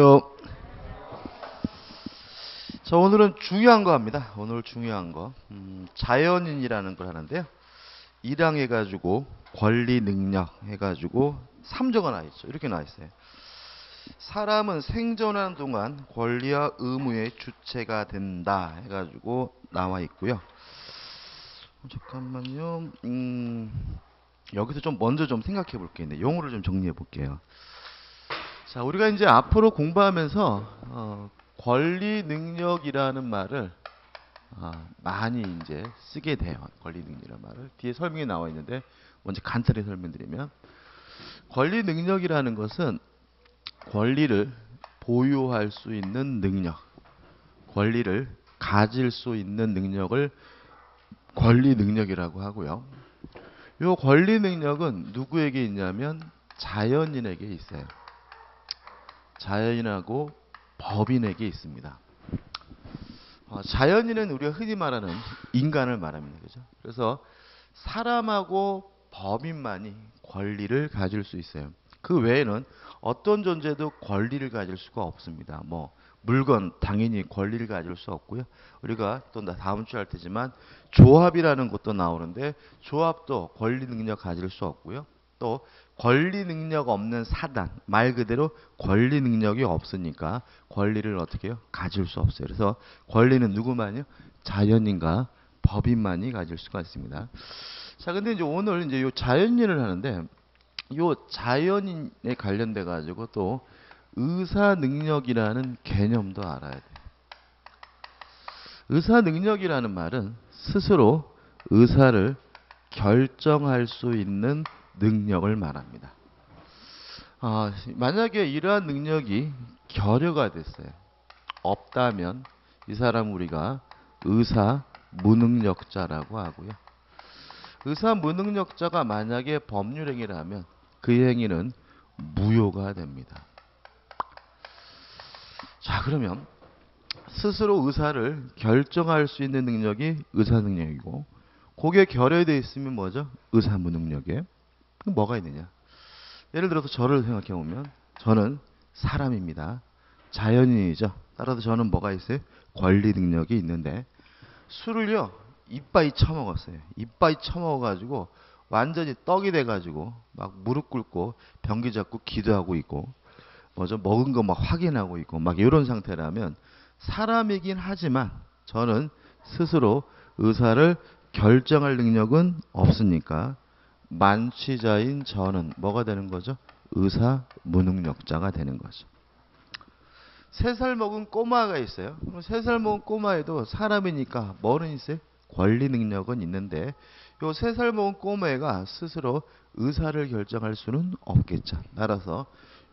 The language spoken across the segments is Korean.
요. 자, 오늘은 중요한 거 합니다. 오늘 중요한 거. 음, 자연인이라는 걸 하는데요. 1항 해가지고, 권리 능력 해가지고, 3조가 나와 있죠. 이렇게 나와 있어요. 사람은 생존하는 동안 권리와 의무의 주체가 된다 해가지고 나와 있고요. 어, 잠깐만요. 음, 여기서 좀 먼저 좀 생각해 볼게요. 네, 용어를 좀 정리해 볼게요. 자, 우리가 이제 앞으로 공부하면서 어, 권리 능력이라는 말을 아, 많이 이제 쓰게 돼요. 권리 능력이라는 말을 뒤에 설명이 나와 있는데 먼저 간단히 설명드리면 권리 능력이라는 것은 권리를 보유할 수 있는 능력, 권리를 가질 수 있는 능력을 권리 능력이라고 하고요. 이 권리 능력은 누구에게 있냐면 자연인에게 있어요. 자연인하고 법인에게 있습니다. 어, 자연인은 우리가 흔히 말하는 인간을 말합니다. 그죠? 그래서 사람하고 법인만이 권리를 가질 수 있어요. 그 외에는 어떤 존재도 권리를 가질 수가 없습니다. 뭐 물건 당연히 권리를 가질 수 없고요. 우리가 또 다음 주에 할 테지만 조합이라는 것도 나오는데 조합도 권리 능력 가질 수 없고요. 또 권리 능력 없는 사단 말 그대로 권리 능력이 없으니까 권리를 어떻게 해요? 가질 수 없어요. 그래서 권리는 누구만요? 자연인과 법인만이 가질 수가 있습니다. 자, 근데 이제 오늘 이제 요 자연인을 하는데 요 자연인에 관련돼 가지고 또 의사 능력이라는 개념도 알아야 돼요. 의사 능력이라는 말은 스스로 의사를 결정할 수 있는 능력을 말합니다. 아, 만약에 이러한 능력이 결여가 됐어요. 없다면 이 사람 우리가 의사 무능력자라고 하고요. 의사 무능력자가 만약에 법률 행위라면 그 행위는 무효가 됩니다. 자, 그러면 스스로 의사를 결정할 수 있는 능력이 의사 능력이고 그게 결여되어 있으면 뭐죠? 의사 무능력이에요. 그럼 뭐가 있느냐? 예를 들어서 저를 생각해 보면 저는 사람입니다. 자연인이죠. 따라서 저는 뭐가 있어요? 권리 능력이 있는데 술을요 이빠이 처먹었어요. 이빠이 처먹어가지고 완전히 떡이 돼가지고 막 무릎 꿇고 변기 잡고 기도하고 있고 뭐죠 먹은 거 막 확인하고 있고 막 이런 상태라면 사람이긴 하지만 저는 스스로 의사를 결정할 능력은 없으니까 만취자인 저는 뭐가 되는 거죠? 의사 무능력자가 되는 거죠. 세 살 먹은 꼬마가 있어요. 세 살 먹은 꼬마에도 사람이니까 뭐는 있어요? 권리 능력은 있는데 요 세 살 먹은 꼬마가 스스로 의사를 결정할 수는 없겠죠. 따라서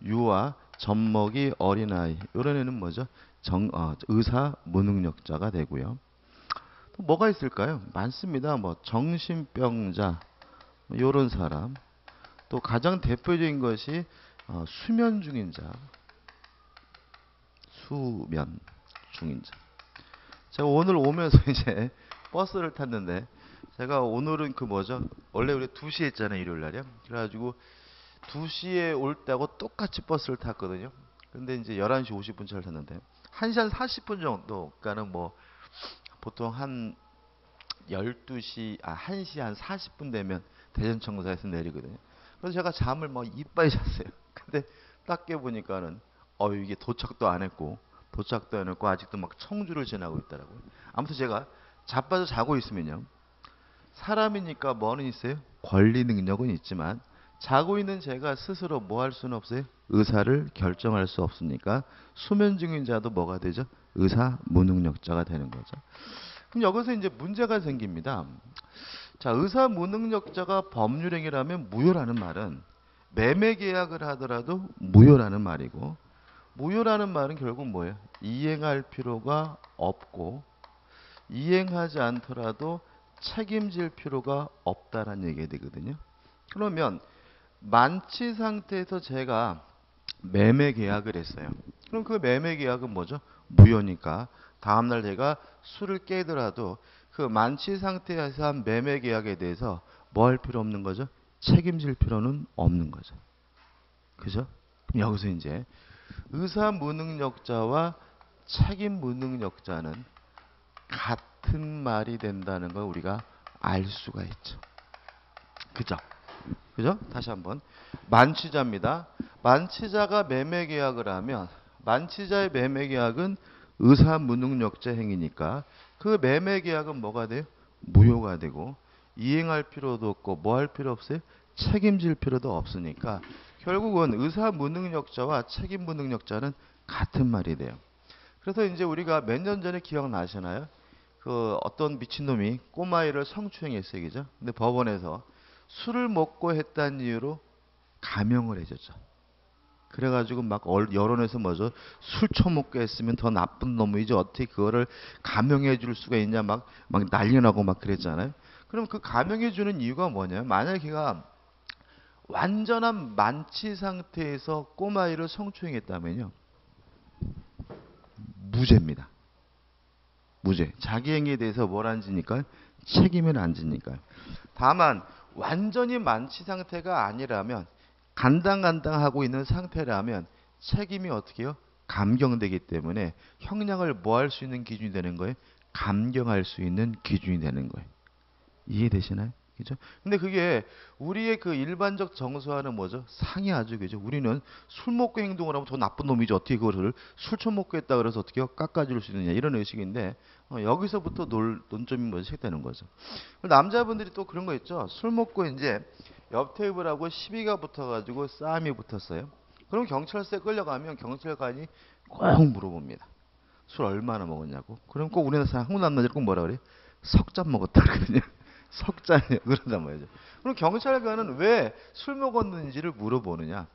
유아, 젖먹이, 어린아이 이런 애는 뭐죠? 정, 어, 의사 무능력자가 되고요. 또 뭐가 있을까요? 많습니다. 뭐 정신병자 이런 사람. 또 가장 대표적인 것이 어, 수면 중인 자. 수면 중인 자. 제가 오늘 오면서 이제 버스를 탔는데 제가 오늘은 그 뭐죠? 원래 우리 2시에 있잖아요 일요일 날이요. 그래가지고 2시에 올 때하고 똑같이 버스를 탔거든요. 근데 이제 11시 50분 차를 탔는데 1시 한 40분 정도 그러니까는 뭐 보통 한 12시 아 1시 한 40분 되면 대전청사에서 내리거든요. 그래서 제가 잠을 뭐 이빠이 잤어요. 근데 딱 깨보니까는 어 이게 도착도 안 했고 도착도 안 했고 아직도 막 청주를 지나고 있더라고요. 아무튼 제가 자빠져 자고 있으면요. 사람이니까 뭐는 있어요? 권리 능력은 있지만 자고 있는 제가 스스로 뭐 할 수는 없어요? 의사를 결정할 수 없으니까 수면 중인 자도 뭐가 되죠? 의사 무능력자가 되는 거죠. 그럼 여기서 이제 문제가 생깁니다. 자, 의사 무능력자가 법률행위라면 무효라는 말은 매매 계약을 하더라도 무효라는 말이고 무효라는 말은 결국 뭐예요? 이행할 필요가 없고 이행하지 않더라도 책임질 필요가 없다라는 얘기가 되거든요. 그러면 만취 상태에서 제가 매매 계약을 했어요. 그럼 그 매매 계약은 뭐죠? 무효니까 다음날 제가 술을 깨더라도 그 만취 상태에서 한 매매 계약에 대해서 뭐 할 필요 없는 거죠? 책임질 필요는 없는 거죠. 그죠? 그럼 여기서 이제 의사 무능력자와 책임 무능력자는 같은 말이 된다는 걸 우리가 알 수가 있죠. 그죠? 그죠? 다시 한번 만취자입니다. 만취자가 매매 계약을 하면 만취자의 매매 계약은 의사 무능력자 행위니까 그 매매 계약은 뭐가 돼요? 무효가 되고 이행할 필요도 없고 뭐 할 필요 없어요? 책임질 필요도 없으니까 결국은 의사 무능력자와 책임 무능력자는 같은 말이 돼요. 그래서 이제 우리가 몇 년 전에 기억나시나요? 그 어떤 미친놈이 꼬마아이를 성추행했어요. 그죠? 근데 법원에서 술을 먹고 했다는 이유로 감형을 해줬죠. 그래가지고 막 얼- 여론에서 뭐죠? 술 처먹고 했으면 더 나쁜 놈이지 어떻게 그거를 감형해 줄 수가 있냐 막, 막 난리나고 막 그랬잖아요. 그럼 그 감형해 주는 이유가 뭐냐? 만약에 걔가 완전한 만취 상태에서 꼬마아이를 성추행했다면요. 무죄입니다. 무죄. 자기 행위에 대해서 뭘 안 지니까 책임을 안 지니까요. 다만 완전히 만취 상태가 아니라면 간당간당하고 있는 상태라면 책임이 어떻게 해요? 감경되기 때문에 형량을 뭐 할 수 있는 기준이 되는 거예요? 감경할 수 있는 기준이 되는 거예요. 이해되시나요? 그죠? 근데 그게 우리의 그 일반적 정서와는 뭐죠? 상이하죠. 그죠? 우리는 술 먹고 행동을 하면 더 나쁜 놈이죠. 어떻게 그거를 술 처먹고 했다 그래서 어떻게? 깎아줄 수 있느냐. 이런 의식인데 어, 여기서부터 논, 논점이 뭐죠? 시작되는 거죠. 남자분들이 또 그런 거 있죠. 술 먹고 이제 옆 테이블하고 시비가 붙어가지고 싸움이 붙었어요. 그럼 경찰서에 끌려가면 경찰관이 꼭 물어봅니다. 술 얼마나 먹었냐고. 그럼 꼭 우리나라 사람, 한국 남자들 꼭 뭐라 그래? 석잔 먹었다 그러거든요. 석잔이요. 그런단 말이죠. 그럼 경찰관은 왜 술 먹었는지를 물어보느냐?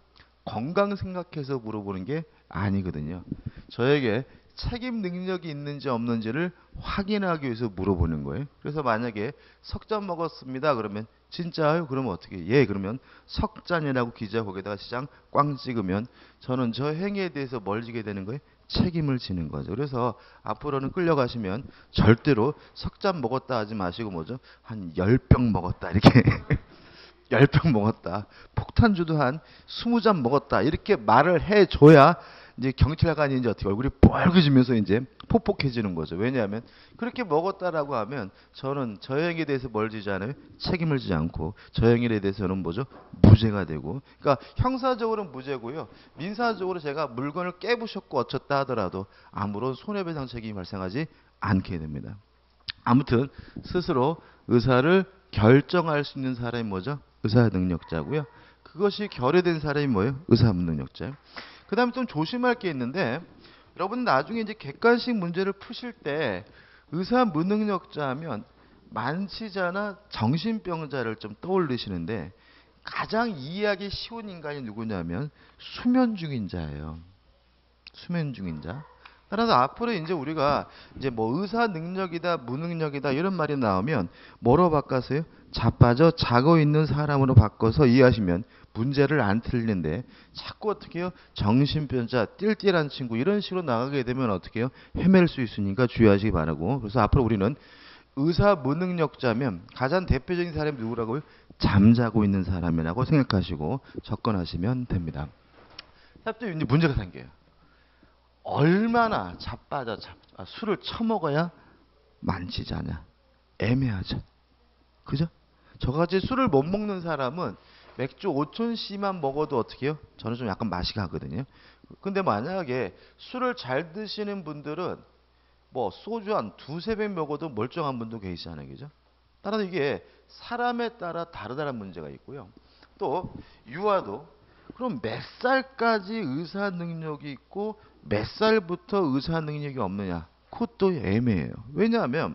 건강 생각해서 물어보는 게 아니거든요. 저에게 책임 능력이 있는지 없는지를 확인하기 위해서 물어보는 거예요. 그래서 만약에 석잔 먹었습니다. 그러면 진짜요? 그러면 어떻게? 해? 예, 그러면 석잔이라고 기자 거기다가 시장 꽝 찍으면 저는 저 행위에 대해서 뭘 지게 되는 거예요? 책임을 지는 거죠. 그래서 앞으로는 끌려가시면 절대로 석잔 먹었다 하지 마시고 뭐죠? 한열병 먹었다 이렇게 열병 먹었다. 폭탄주도 한 스무 잔 먹었다. 이렇게 말을 해줘야 이제 경찰관이 이제 어떻게 얼굴이 뻘개지면서 이제 폭폭해지는 거죠. 왜냐하면 그렇게 먹었다라고 하면 저는 저 행위에 대해서 뭘 지지 않아요? 책임을 지지 않고 저 행위에 대해서는 뭐죠? 무죄가 되고. 그러니까 형사적으로는 무죄고요. 민사적으로 제가 물건을 깨부셨고 어쩌다 하더라도 아무런 손해배상 책임이 발생하지 않게 됩니다. 아무튼 스스로 의사를 결정할 수 있는 사람이 뭐죠? 의사 능력자고요. 그것이 결여된 사람이 뭐예요? 의사 무능력자예요. 그 다음에 좀 조심할 게 있는데 여러분 나중에 이제 객관식 문제를 푸실 때 의사 무능력자 하면 만취자나 정신병자를 좀 떠올리시는데 가장 이해하기 쉬운 인간이 누구냐면 수면 중인 자예요. 수면 중인 자. 따라서 앞으로 이제 우리가 이제 뭐 의사 능력이다 무능력이다 이런 말이 나오면 뭐로 바꿔서요? 자빠져 자고 있는 사람으로 바꿔서 이해하시면 문제를 안 틀리는데 자꾸 어떻게 해요? 정신병자 띨띨한 친구 이런 식으로 나가게 되면 어떻게 해요? 헤맬 수 있으니까 주의하시기 바라고 그래서 앞으로 우리는 의사 무능력자면 가장 대표적인 사람이 누구라고요? 잠자고 있는 사람이라고 생각하시고 접근하시면 됩니다. 또 문제가 생겨요. 얼마나 자빠져 자, 아, 술을 처먹어야 만취자냐? 애매하죠. 그죠? 저같이 술을 못 먹는 사람은 맥주 5천씨만 먹어도 어떻게 해요? 저는 좀 약간 맛이 가거든요. 근데 만약에 술을 잘 드시는 분들은 뭐 소주 한 두세 병 먹어도 멀쩡한 분도 계시잖아요. 그죠? 따라서 이게 사람에 따라 다르다는 문제가 있고요. 또 유아도 그럼 몇 살까지 의사 능력이 있고 몇 살부터 의사 능력이 없느냐? 그것도 애매해요. 왜냐하면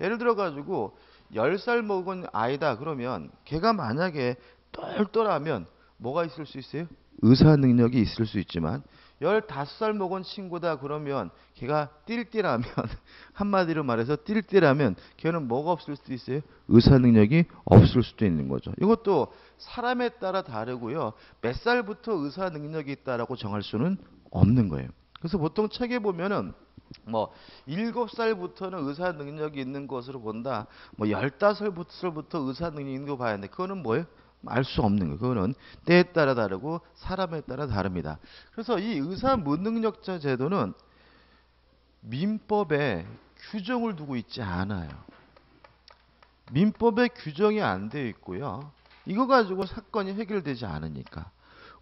예를 들어 가지고 10살 먹은 아이다 그러면 걔가 만약에 똘똘하면 뭐가 있을 수 있어요? 의사 능력이 있을 수 있지만 15살 먹은 친구다 그러면 걔가 띨띨하면 한마디로 말해서 띨띨하면 걔는 뭐가 없을 수도 있어요? 의사 능력이 없을 수도 있는 거죠. 이것도 사람에 따라 다르고요. 몇 살부터 의사 능력이 있다라고 정할 수는 없는 거예요. 그래서 보통 책에 보면은 뭐 일곱 살부터는 의사 능력이 있는 것으로 본다. 뭐 열다섯 살부터 의사 능력이 있는 거 봐야 돼. 그거는 뭐예요? 알 수 없는 거예요. 그거는 때에 따라 다르고 사람에 따라 다릅니다. 그래서 이 의사 무능력자 제도는 민법에 규정을 두고 있지 않아요. 민법에 규정이 안 되어 있고요. 이거 가지고 사건이 해결되지 않으니까.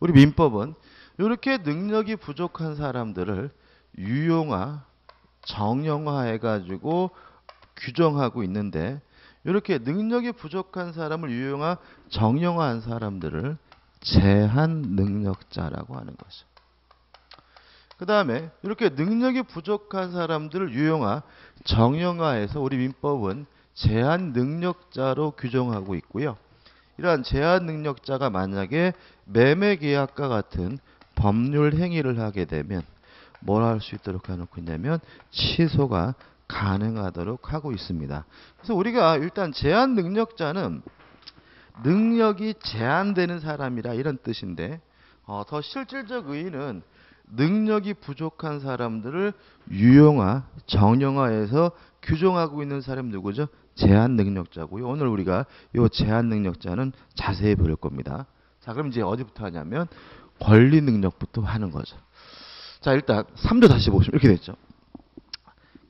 우리 민법은 이렇게 능력이 부족한 사람들을 유용화, 정형화 해가지고 규정하고 있는데 이렇게 능력이 부족한 사람을 유용화, 정형화한 사람들을 제한 능력자라고 하는 거죠. 그 다음에 이렇게 능력이 부족한 사람들을 유용화, 정형화해서 우리 민법은 제한 능력자로 규정하고 있고요. 이러한 제한 능력자가 만약에 매매 계약과 같은 법률 행위를 하게 되면 뭘 할 수 있도록 해놓고 있냐면 취소가 가능하도록 하고 있습니다. 그래서 우리가 일단 제한 능력자는 능력이 제한되는 사람이라 이런 뜻인데 어, 더 실질적 의의는 능력이 부족한 사람들을 유용화, 정형화해서 규정하고 있는 사람이 누구죠? 제한 능력자고요. 오늘 우리가 이 제한 능력자는 자세히 볼 겁니다. 자, 그럼 이제 어디부터 하냐면 권리 능력부터 하는 거죠. 자, 일단 3조 다시 보시면 이렇게 됐죠.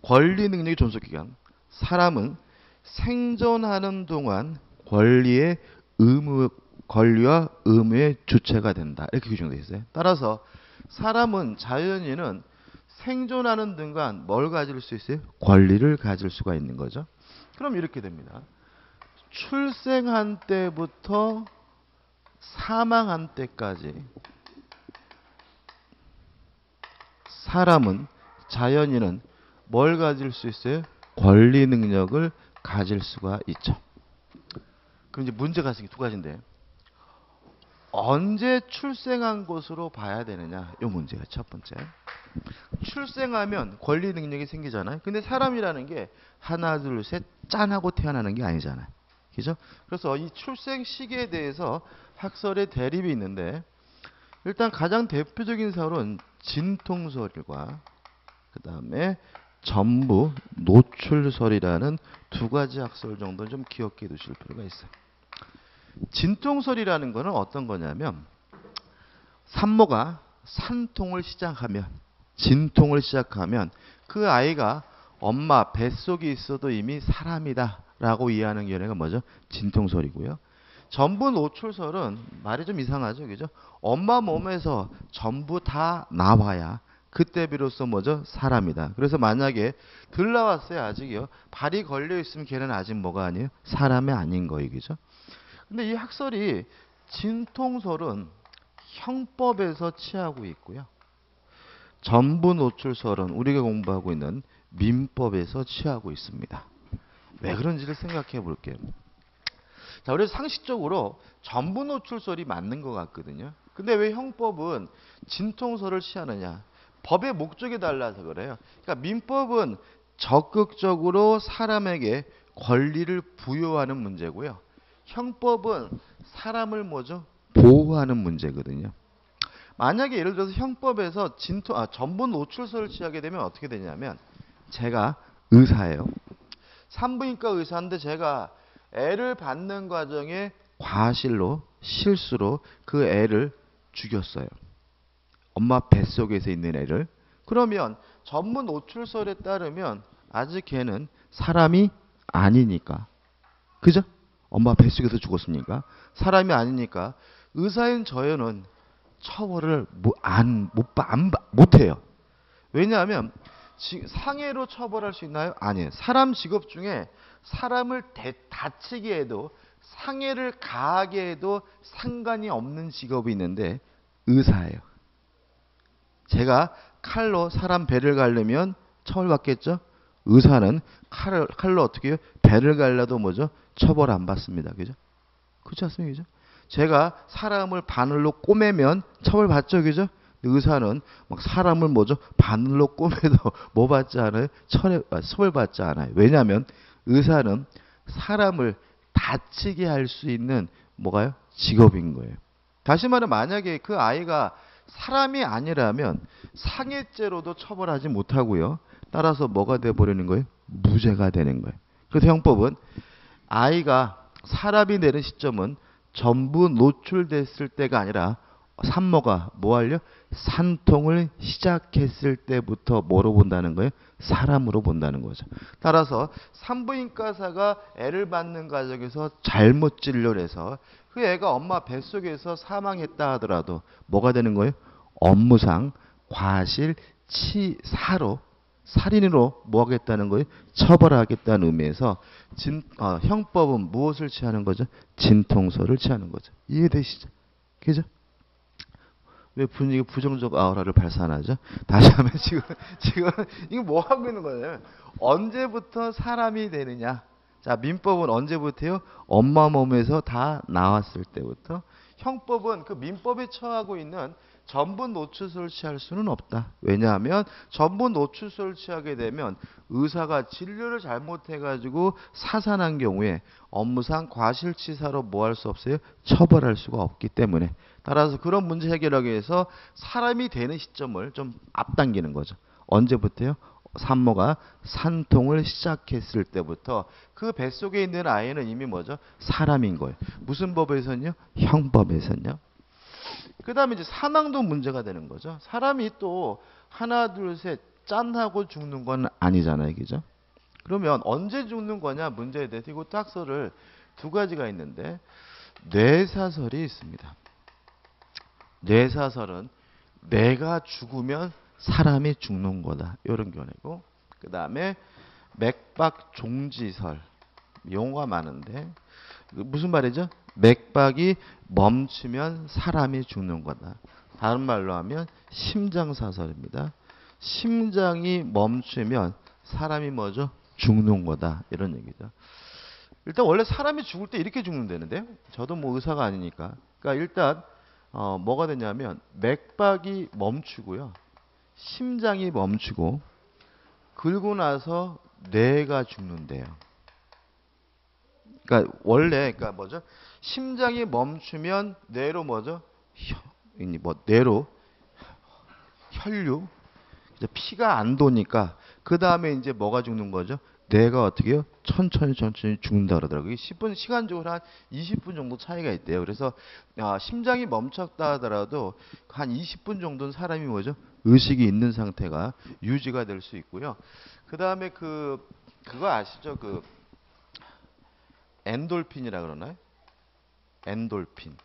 권리 능력의 존속 기간. 사람은 생존하는 동안 권리의 의무 권리와 의무의 주체가 된다. 이렇게 규정되어 있어요. 따라서 사람은 자연인은 생존하는 동안 뭘 가질 수 있어요? 권리를 가질 수가 있는 거죠. 그럼 이렇게 됩니다. 출생한 때부터 사망한 때까지 사람은 자연인은 뭘 가질 수 있어요? 권리 능력을 가질 수가 있죠. 그럼 이제 문제가 생기 두 가지인데 언제 출생한 것으로 봐야 되느냐? 이 문제가 첫 번째. 출생하면 권리 능력이 생기잖아요. 근데 사람이라는 게 하나 둘 셋 짠하고 태어나는 게 아니잖아요. 그죠? 그래서 이 출생 시기에 대해서 학설의 대립이 있는데 일단 가장 대표적인 사로는 진통설과 그 다음에 전부 노출설이라는 두 가지 학설 정도는 좀 기억해 두실 필요가 있어요. 진통설이라는 것은 어떤 거냐면 산모가 산통을 시작하면 진통을 시작하면 그 아이가 엄마 뱃속에 있어도 이미 사람이다 라고 이해하는 견해가 뭐죠? 진통설이고요. 전부 노출설은 말이 좀 이상하죠. 그죠? 엄마 몸에서 전부 다 나와야 그때 비로소 뭐죠? 사람이다. 그래서 만약에 들 나왔어요. 아직이요. 발이 걸려 있으면 걔는 아직 뭐가 아니에요? 사람이 아닌. 그죠? 근데 이 학설이 진통설은 형법에서 취하고 있고요. 전부 노출설은 우리가 공부하고 있는 민법에서 취하고 있습니다. 왜 그런지를 생각해 볼게요. 자, 그래서 상식적으로 전부 노출설이 맞는 것 같거든요. 근데 왜 형법은 진통설을 취하느냐? 법의 목적이 달라서 그래요. 그러니까 민법은 적극적으로 사람에게 권리를 부여하는 문제고요. 형법은 사람을 뭐죠? 보호하는 문제거든요. 만약에 예를 들어서 형법에서 진토 아 전부 노출서를 취하게 되면 어떻게 되냐면 제가 의사예요. 산부인과 의사인데 제가 애를 받는 과정에 과실로 실수로 그 애를 죽였어요. 엄마 뱃속에서 있는 애를. 그러면 전문 노출설에 따르면 아직 걔는 사람이 아니니까. 그죠? 엄마 뱃속에서 죽었습니까? 사람이 아니니까 의사인 저희는 처벌을 못, 안, 못, 안, 못 해요. 왜냐하면 상해로 처벌할 수 있나요? 아니에요. 사람 직업 중에 사람을 대, 다치게 해도 상해를 가하게 해도 상관이 없는 직업이 있는데 의사예요. 제가 칼로 사람 배를 가르면 처벌받겠죠? 의사는 칼을, 칼로 어떻게 해요? 배를 갈라도 뭐죠? 처벌 안 받습니다. 그죠? 그렇지 않습니까? 그죠? 제가 사람을 바늘로 꼬매면 처벌받죠. 그죠? 의사는 막 사람을 뭐죠? 바늘로 꼬매도 뭐 받지 않아요? 처벌, 아, 처벌받지 않아요. 왜냐하면 의사는 사람을 다치게 할 수 있는 뭐가요? 직업인 거예요. 다시 말해 만약에 그 아이가 사람이 아니라면 상해죄로도 처벌하지 못하고요. 따라서 뭐가 돼 버리는 거예요? 무죄가 되는 거예요. 그래서 형법은 아이가 사람이 되는 시점은 전부 노출됐을 때가 아니라 산모가 뭐 하려? 산통을 시작했을 때부터 뭐로 본다는 거예요? 사람으로 본다는 거죠. 따라서 산부인과사가 애를 낳는 과정에서 잘못 진료를 해서 그 애가 엄마 뱃속에서 사망했다 하더라도 뭐가 되는 거예요? 업무상 과실 치사로 살인으로 뭐 하겠다는 거예요? 처벌하겠다는 의미에서 진, 어, 형법은 무엇을 취하는 거죠? 진통서를 취하는 거죠. 이해되시죠? 그죠? 왜 분위기 부정적 아우라를 발산하죠? 다시 하면 지금 지금 이거 뭐 하고 있는 거냐면 언제부터 사람이 되느냐? 자 민법은 언제부터요? 엄마 몸에서 다 나왔을 때부터. 형법은 그 민법에 처하고 있는 전부 노출소를 취할 수는 없다. 왜냐하면 전부 노출소를 취하게 되면 의사가 진료를 잘못해가지고 사산한 경우에 업무상 과실치사로 뭐 할 수 없어요? 처벌할 수가 없기 때문에 따라서 그런 문제 해결하기 위해서 사람이 되는 시점을 좀 앞당기는 거죠. 언제부터요? 산모가 산통을 시작했을 때부터 그 뱃속에 있는 아이는 이미 뭐죠? 사람인 거예요. 무슨 법에서는요? 형법에서는요. 그 다음에 이제 사망도 문제가 되는 거죠. 사람이 또 하나, 둘, 셋, 짠 하고 죽는 건 아니잖아요. 그죠? 그러면 언제 죽는 거냐 문제에 대해서 이거 딱서를 두 가지가 있는데 뇌사설이 있습니다. 뇌사설은 내가 죽으면 사람이 죽는 거다. 이런 견해고 그 다음에 맥박 종지설 용어가 많은데 무슨 말이죠? 맥박이 멈추면 사람이 죽는 거다. 다른 말로 하면 심장사설입니다. 심장이 멈추면 사람이 뭐죠? 죽는 거다. 이런 얘기죠. 일단 원래 사람이 죽을 때 이렇게 죽는다는데요. 저도 뭐 의사가 아니니까. 그러니까 일단 어, 뭐가 되냐면 맥박이 멈추고요. 심장이 멈추고 그리고 나서 뇌가 죽는데요. 그러니까 원래 그러니까 뭐죠? 심장이 멈추면 뇌로 뭐죠? 뭐 뇌로 혈류 피가 안 도니까 그 다음에 이제 뭐가 죽는 거죠? 뇌가 어떻게 요 천천히 천천히 죽는다 그러더라고요. 10분 시간적으로 한 20분 정도 차이가 있대요. 그래서 아, 심장이 멈췄다 하더라도 한 20분 정도는 사람이 뭐죠? 의식이 있는 상태가 유지가 될 수 있고요. 그 다음에 그 그거 아시죠? 그 엔돌핀이라 그러나요? 엔돌핀.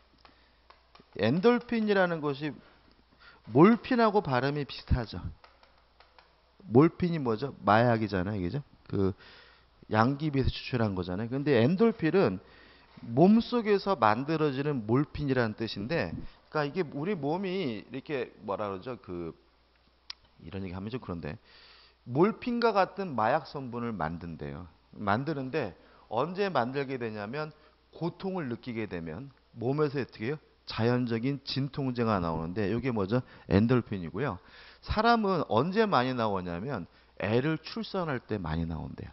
엔돌핀이라는 것이 몰핀하고 발음이 비슷하죠. 몰핀이 뭐죠? 마약이잖아요, 그죠? 그 양귀비에서 추출한 거잖아요. 근데 엔돌핀은 몸 속에서 만들어지는 몰핀이라는 뜻인데, 그러니까 이게 우리 몸이 이렇게 뭐라 그러죠? 그 이런 얘기 하면 좀 그런데 몰핀과 같은 마약 성분을 만든대요. 만드는데 언제 만들게 되냐면 고통을 느끼게 되면 몸에서 어떻게 해요? 자연적인 진통제가 나오는데 이게 뭐죠? 엔돌핀이고요. 사람은 언제 많이 나오냐면 애를 출산할 때 많이 나온대요.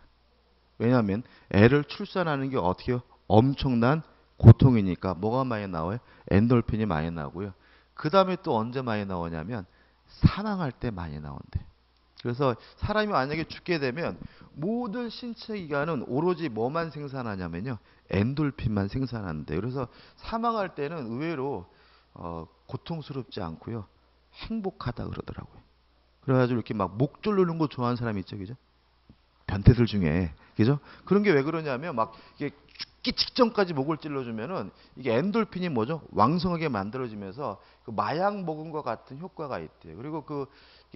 왜냐하면 애를 출산하는 게 어떻게 요 엄청난 고통이니까 뭐가 많이 나와요? 엔돌핀이 많이 나오고요. 그 다음에 또 언제 많이 나오냐면 사망할 때 많이 나온대. 그래서 사람이 만약에 죽게 되면 모든 신체 기관은 오로지 뭐만 생산하냐면요. 엔돌핀만 생산하는데 그래서 사망할 때는 의외로 어, 고통스럽지 않고요. 행복하다 그러더라고요. 그래가지고 이렇게 막목 졸르는 거 좋아하는 사람이 있죠, 그죠? 변태들 중에, 그죠? 그런 게 왜 그러냐면 막 이게 죽기 직전까지 목을 찔러주면은 이게 엔돌핀이 뭐죠? 왕성하게 만들어지면서 그 마약 먹은 것 같은 효과가 있대요. 그리고 그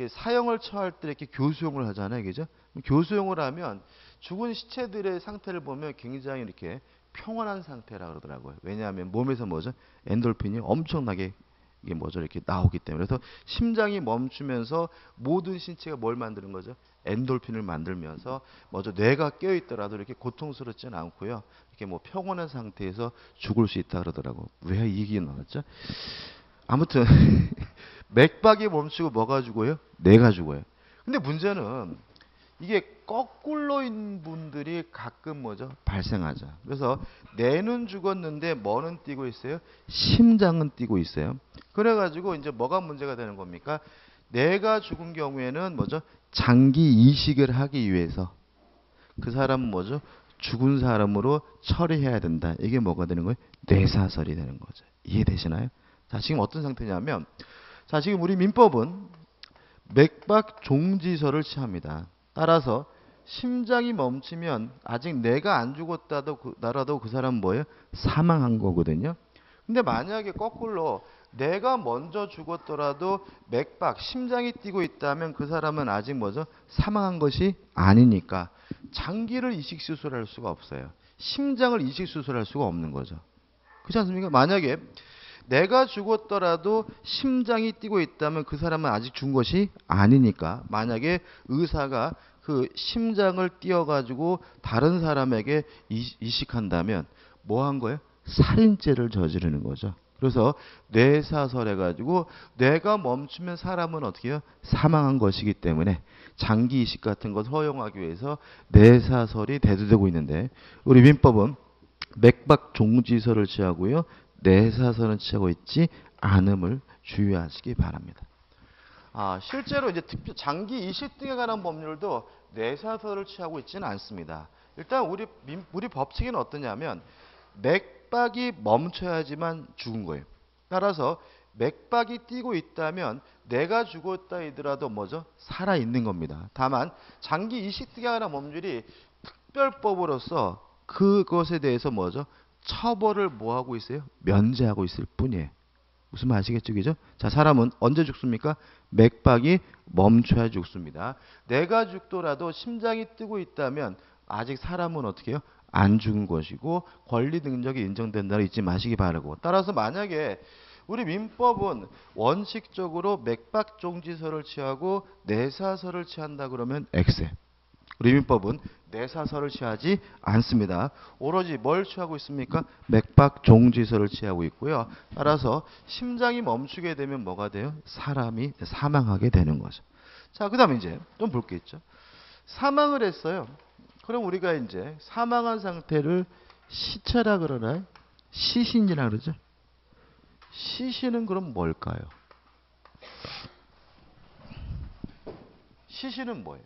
사형을 처할 때 이렇게 교수용을 하잖아요, 그죠? 교수용을 하면 죽은 시체들의 상태를 보면 굉장히 이렇게 평온한 상태라 그러더라고요. 왜냐하면 몸에서 뭐죠? 엔돌핀이 엄청나게 이게 뭐죠? 이렇게 나오기 때문에 그래서 심장이 멈추면서 모든 신체가 뭘 만드는 거죠? 엔돌핀을 만들면서 먼저 뇌가 깨어 있더라도 이렇게 고통스럽지는 않고요. 이렇게 뭐 평온한 상태에서 죽을 수 있다 그러더라고. 왜이 얘기 나왔죠? 아무튼 맥박이 멈추고 뭐가 죽어요? 뇌가 죽어요. 근데 문제는 이게 거꾸로인 분들이 가끔 뭐죠? 발생하죠. 그래서 뇌는 죽었는데 뭐는 뛰고 있어요? 심장은 뛰고 있어요. 그래가지고 이제 뭐가 문제가 되는 겁니까? 뇌가 죽은 경우에는 뭐죠? 장기 이식을 하기 위해서 그 사람은 뭐죠? 죽은 사람으로 처리해야 된다. 이게 뭐가 되는 거예요? 뇌사설이 되는 거죠. 이해되시나요? 자, 지금 어떤 상태냐면 자, 지금 우리 민법은 맥박 종지설을 취합니다. 따라서 심장이 멈추면 아직 내가 안 죽었다도 그, 나라도 그 사람 은 뭐예요? 사망한 거거든요. 근데 만약에 거꾸로 내가 먼저 죽었더라도 맥박, 심장이 뛰고 있다면 그 사람은 아직 뭐죠? 사망한 것이 아니니까 장기를 이식 수술할 수가 없어요. 심장을 이식 수술할 수가 없는 거죠. 그렇지 않습니까? 만약에 내가 죽었더라도 심장이 뛰고 있다면 그 사람은 아직 죽은 것이 아니니까 만약에 의사가 그 심장을 띄어가지고 다른 사람에게 이식한다면 뭐 한 거예요? 살인죄를 저지르는 거죠. 그래서 뇌사설 해가지고 뇌가 멈추면 사람은 어떻게 해요? 사망한 것이기 때문에 장기 이식 같은 것 허용하기 위해서 뇌사설이 대두되고 있는데 우리 민법은 맥박 종지설을 취하고요. 뇌사설은 취하고 있지 않음을 주의하시기 바랍니다. 아, 실제로 이제 장기 이식 등에 관한 법률도 뇌사설을 취하고 있지는 않습니다. 일단 우리 민, 우리 법칙은 어떠냐면 맥 박이 멈춰야지만 죽은 거예요. 따라서 맥박이 뛰고 있다면 내가 죽었다 이더라도 뭐죠? 살아 있는 겁니다. 다만 장기 이식 등에 관한 법률이 특별법으로서 그것에 대해서 뭐죠? 처벌을 뭐 하고 있어요? 면제하고 있을 뿐이에요. 무슨 말 아시겠죠? 그죠? 자, 사람은 언제 죽습니까? 맥박이 멈춰야 죽습니다. 내가 죽더라도 심장이 뜨고 있다면 아직 사람은 어떻게 해요? 안 죽은 것이고 권리 능력이 인정된다는 잊지 마시기 바라고. 따라서 만약에 우리 민법은 원칙적으로 맥박 종지설을 취하고 내사설을 취한다 그러면 X에. 우리 민법은 내사설을 취하지 않습니다. 오로지 뭘 취하고 있습니까? 맥박 종지설을 취하고 있고요. 따라서 심장이 멈추게 되면 뭐가 돼요? 사람이 사망하게 되는 거죠. 자, 그 다음에 이제 좀 볼 게 있죠. 사망을 했어요. 그럼 우리가 이제 사망한 상태를 시체라 그러나요? 시신이라 그러죠. 시신은 그럼 뭘까요? 시신은 뭐예요?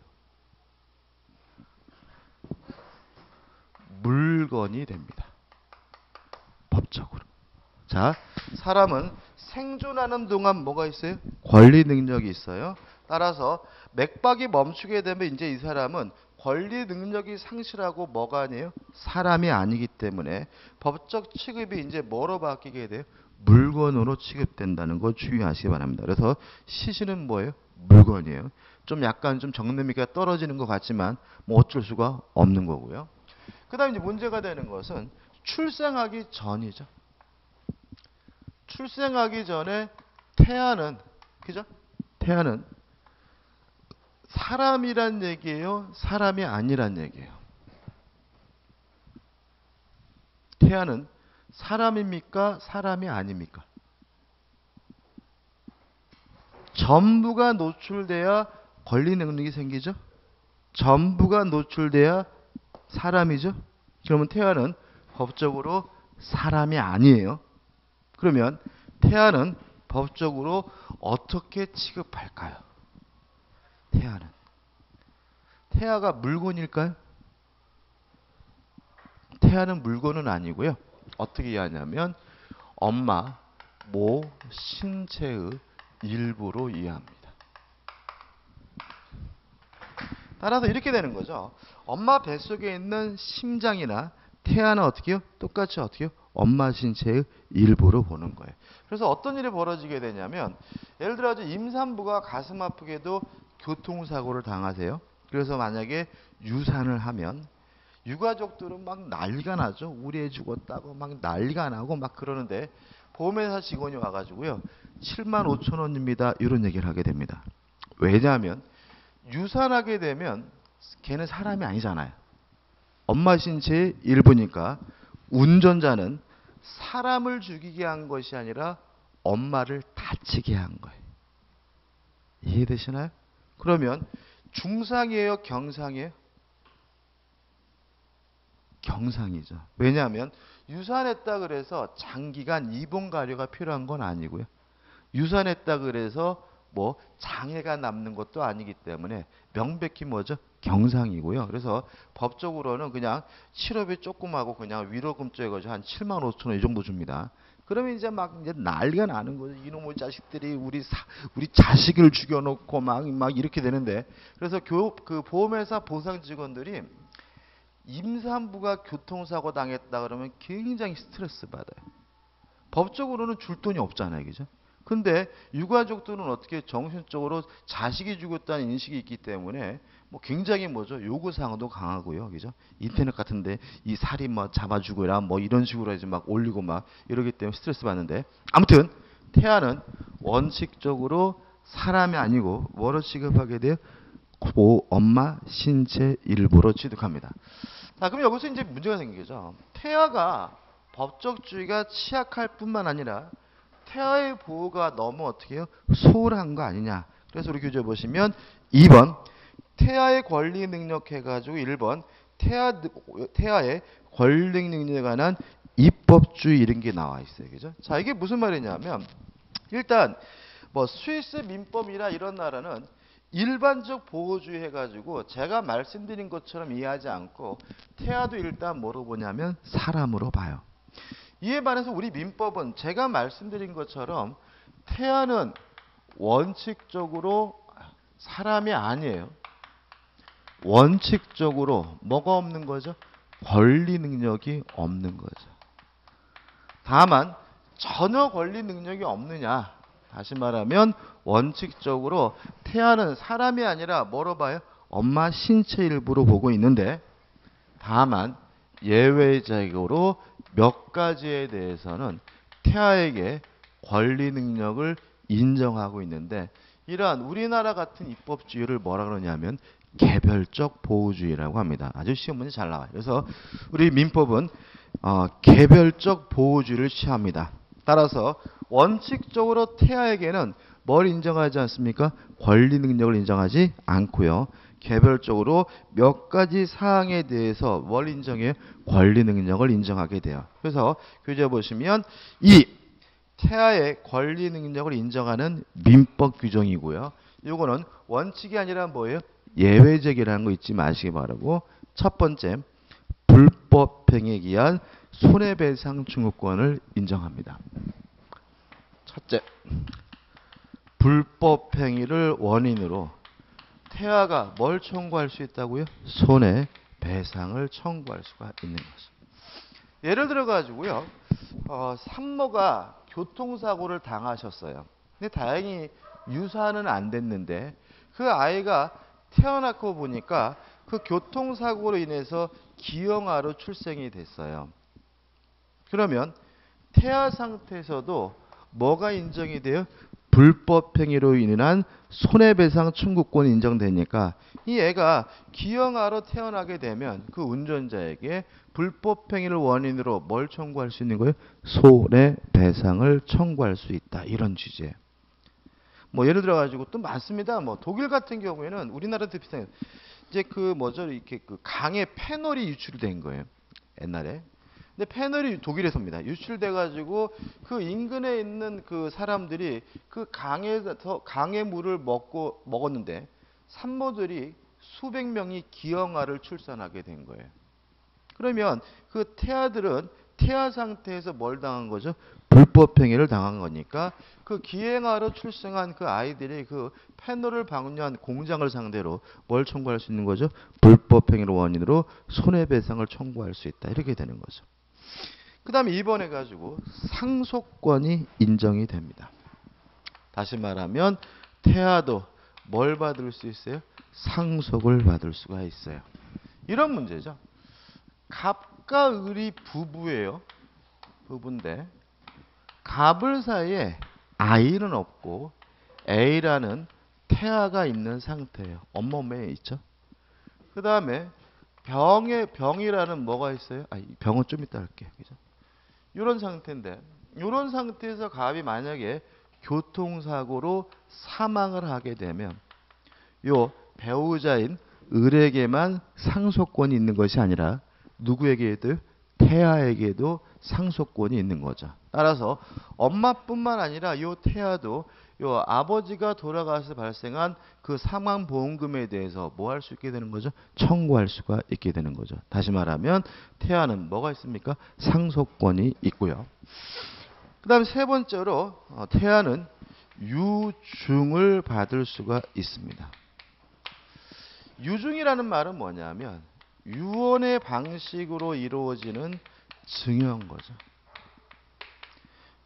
물건이 됩니다. 법적으로. 자, 사람은 생존하는 동안 뭐가 있어요? 권리 능력이 있어요. 따라서 맥박이 멈추게 되면 이제 이 사람은 권리 능력이 상실하고 뭐가 아니에요? 사람이 아니기 때문에 법적 취급이 이제 뭐로 바뀌게 돼요? 물건으로 취급된다는 거 주의하시기 바랍니다. 그래서 시신은 뭐예요? 물건이에요. 좀 약간 좀 정내미가 떨어지는 것 같지만 뭐 어쩔 수가 없는 거고요. 그 다음에 이제 문제가 되는 것은 출생하기 전이죠. 출생하기 전에 태아는, 그죠? 태아는 사람이란 얘기예요? 사람이 아니란 얘기예요? 태아는 사람입니까? 사람이 아닙니까? 전부가 노출돼야 권리 능력이 생기죠? 전부가 노출돼야 사람이죠? 그러면 태아는 법적으로 사람이 아니에요. 그러면 태아는 법적으로 어떻게 취급할까요? 태아는. 태아가 물건일까요? 태아는 물건은 아니고요. 어떻게 이해하냐면 엄마, 모, 신체의 일부로 이해합니다. 따라서 이렇게 되는 거죠. 엄마 뱃속에 있는 심장이나 태아는 어떻게 요 똑같이 어떻게 요 엄마 신체의 일부로 보는 거예요. 그래서 어떤 일이 벌어지게 되냐면 예를 들어 서 임산부가 가슴 아프게도 교통사고를 당하세요. 그래서 만약에 유산을 하면 유가족들은 막 난리가 나죠. 우리 애 죽었다고 막 난리가 나고 막 그러는데 보험회사 직원이 와가지고요. 7만 5천 원입니다. 이런 얘기를 하게 됩니다. 왜냐하면 유산하게 되면 걔는 사람이 아니잖아요. 엄마 신체의 일부니까 운전자는 사람을 죽이게 한 것이 아니라 엄마를 다치게 한 거예요. 이해되시나요? 그러면 중상이에요, 경상이에요? 경상이죠. 왜냐하면 유산했다 그래서 장기간 입원 가료가 필요한 건 아니고요. 유산했다 그래서 뭐 장애가 남는 것도 아니기 때문에 명백히 뭐죠? 경상이고요. 그래서 법적으로는 그냥 실업이 조금 하고 그냥 위로금 쪼여가지고 한 7만 5천 원 이 정도 줍니다. 그러면 이제 막 이제 난리가 나는 거죠. 이놈의 자식들이 우리 사, 우리 자식을 죽여놓고 막, 막 이렇게 되는데 그래서 교, 그 보험회사 보상 직원들이 임산부가 교통사고 당했다 그러면 굉장히 스트레스 받아요. 법적으로는 줄 돈이 없잖아요. 그죠? 근데 유가족들은 어떻게 정신적으로 자식이 죽었다는 인식이 있기 때문에 뭐 굉장히 뭐죠 요구 사항도 강하고요, 그죠? 인터넷 같은데 이 살인 뭐 잡아 죽어라 뭐 이런 식으로 해서 막 올리고 막 이러기 때문에 스트레스 받는데 아무튼 태아는 원칙적으로 사람이 아니고 뭐로 취급하게 돼요? 고 엄마 신체 일부로 취득합니다. 자, 그럼 여기서 이제 문제가 생기죠. 태아가 법적주의가 취약할 뿐만 아니라 태아의 보호가 너무 어떻게 해요? 소홀한 거 아니냐. 그래서 우리 교재 보시면 2번 태아의 권리 능력 해가지고 1번 태아, 태아의 권리 능력에 관한 입법주의 이런 게 나와 있어요. 그죠? 자, 이게 무슨 말이냐면 일단 뭐 스위스 민법이나 이런 나라는 일반적 보호주의 해가지고 제가 말씀드린 것처럼 이해하지 않고 태아도 일단 뭐로 보냐면 사람으로 봐요. 이에 반해서 우리 민법은 제가 말씀드린 것처럼 태아는 원칙적으로 사람이 아니에요. 원칙적으로 뭐가 없는 거죠? 권리 능력이 없는 거죠. 다만 전혀 권리 능력이 없느냐? 다시 말하면 원칙적으로 태아는 사람이 아니라 뭐로 봐요? 엄마 신체 일부로 보고 있는데 다만 예외적으로 몇 가지에 대해서는 태아에게 권리 능력을 인정하고 있는데 이러한 우리나라 같은 입법주의를 뭐라 그러냐면 개별적 보호주의라고 합니다. 아주 시험 문제 잘 나와요. 그래서 우리 민법은 어, 개별적 보호주의를 취합니다. 따라서 원칙적으로 태아에게는 뭘 인정하지 않습니까? 권리 능력을 인정하지 않고요. 개별적으로 몇 가지 사항에 대해서 뭘 인정해요? 권리 능력을 인정하게 돼요. 그래서 교재 보시면 이 태아의 권리 능력을 인정하는 민법 규정이고요. 이거는 원칙이 아니라 뭐예요? 예외적이라는 거 잊지 마시기 바라고 첫 번째 불법행위에 기한 손해배상 청구권을 인정합니다. 첫째, 불법행위를 원인으로 태아가 뭘 청구할 수 있다고요? 손해배상을 청구할 수가 있는 거죠. 예를 들어 가지고요, 어, 산모가 교통사고를 당하셨어요. 근데 다행히 유사는 안 됐는데 그 아이가 태어났고 보니까 그 교통사고로 인해서 기형아로 출생이 됐어요. 그러면 태아 상태에서도 뭐가 인정이 돼요? 불법행위로 인한 손해배상 청구권이 인정되니까 이 애가 기형아로 태어나게 되면 그 운전자에게 불법행위를 원인으로 뭘 청구할 수 있는 거예요? 손해배상을 청구할 수 있다. 이런 취지예요. 뭐 예를 들어 가지고 또 많습니다. 뭐 독일 같은 경우에는 우리나라도 비슷해요. 이제 그 뭐죠 이렇게 그 강에 패널이 유출된 거예요. 옛날에. 근데 패널이 독일에서입니다. 유출돼 가지고 그 인근에 있는 그 사람들이 그 강에서 강의 물을 먹고 먹었는데 산모들이 수백 명이 기형아를 출산하게 된 거예요. 그러면 그 태아들은 태아 상태에서 뭘 당한 거죠? 불법 행위를 당한 거니까 그 기행하러 출생한 그 아이들이 그 패널을 방류한 공장을 상대로 뭘 청구할 수 있는 거죠? 불법 행위를 원인으로 손해배상을 청구할 수 있다. 이렇게 되는 거죠. 그 다음에 2번 해가지고 상속권이 인정이 됩니다. 다시 말하면 태아도 뭘 받을 수 있어요? 상속을 받을 수가 있어요. 이런 문제죠. 갑 과 을이 부부예요. 부부인데 갑을 사이에 아이는 없고 A라는 태아가 있는 상태예요. 온몸에 있죠. 그 다음에 병에 병이라는 뭐가 있어요? 아, 병은 좀 이따 할게요. 그죠? 이런 상태인데 이런 상태에서 갑이 만약에 교통사고로 사망을 하게 되면 요 배우자인 을에게만 상속권이 있는 것이 아니라 누구에게도 태아에게도 상속권이 있는 거죠. 따라서 엄마뿐만 아니라 이 태아도 요 아버지가 돌아가서 발생한 그 사망 보험금에 대해서 뭐 할 수 있게 되는 거죠? 청구할 수가 있게 되는 거죠. 다시 말하면 태아는 뭐가 있습니까? 상속권이 있고요. 그다음 세 번째로 어, 태아는 유중을 받을 수가 있습니다. 유중이라는 말은 뭐냐면 유언의 방식으로 이루어지는 증여인 거죠.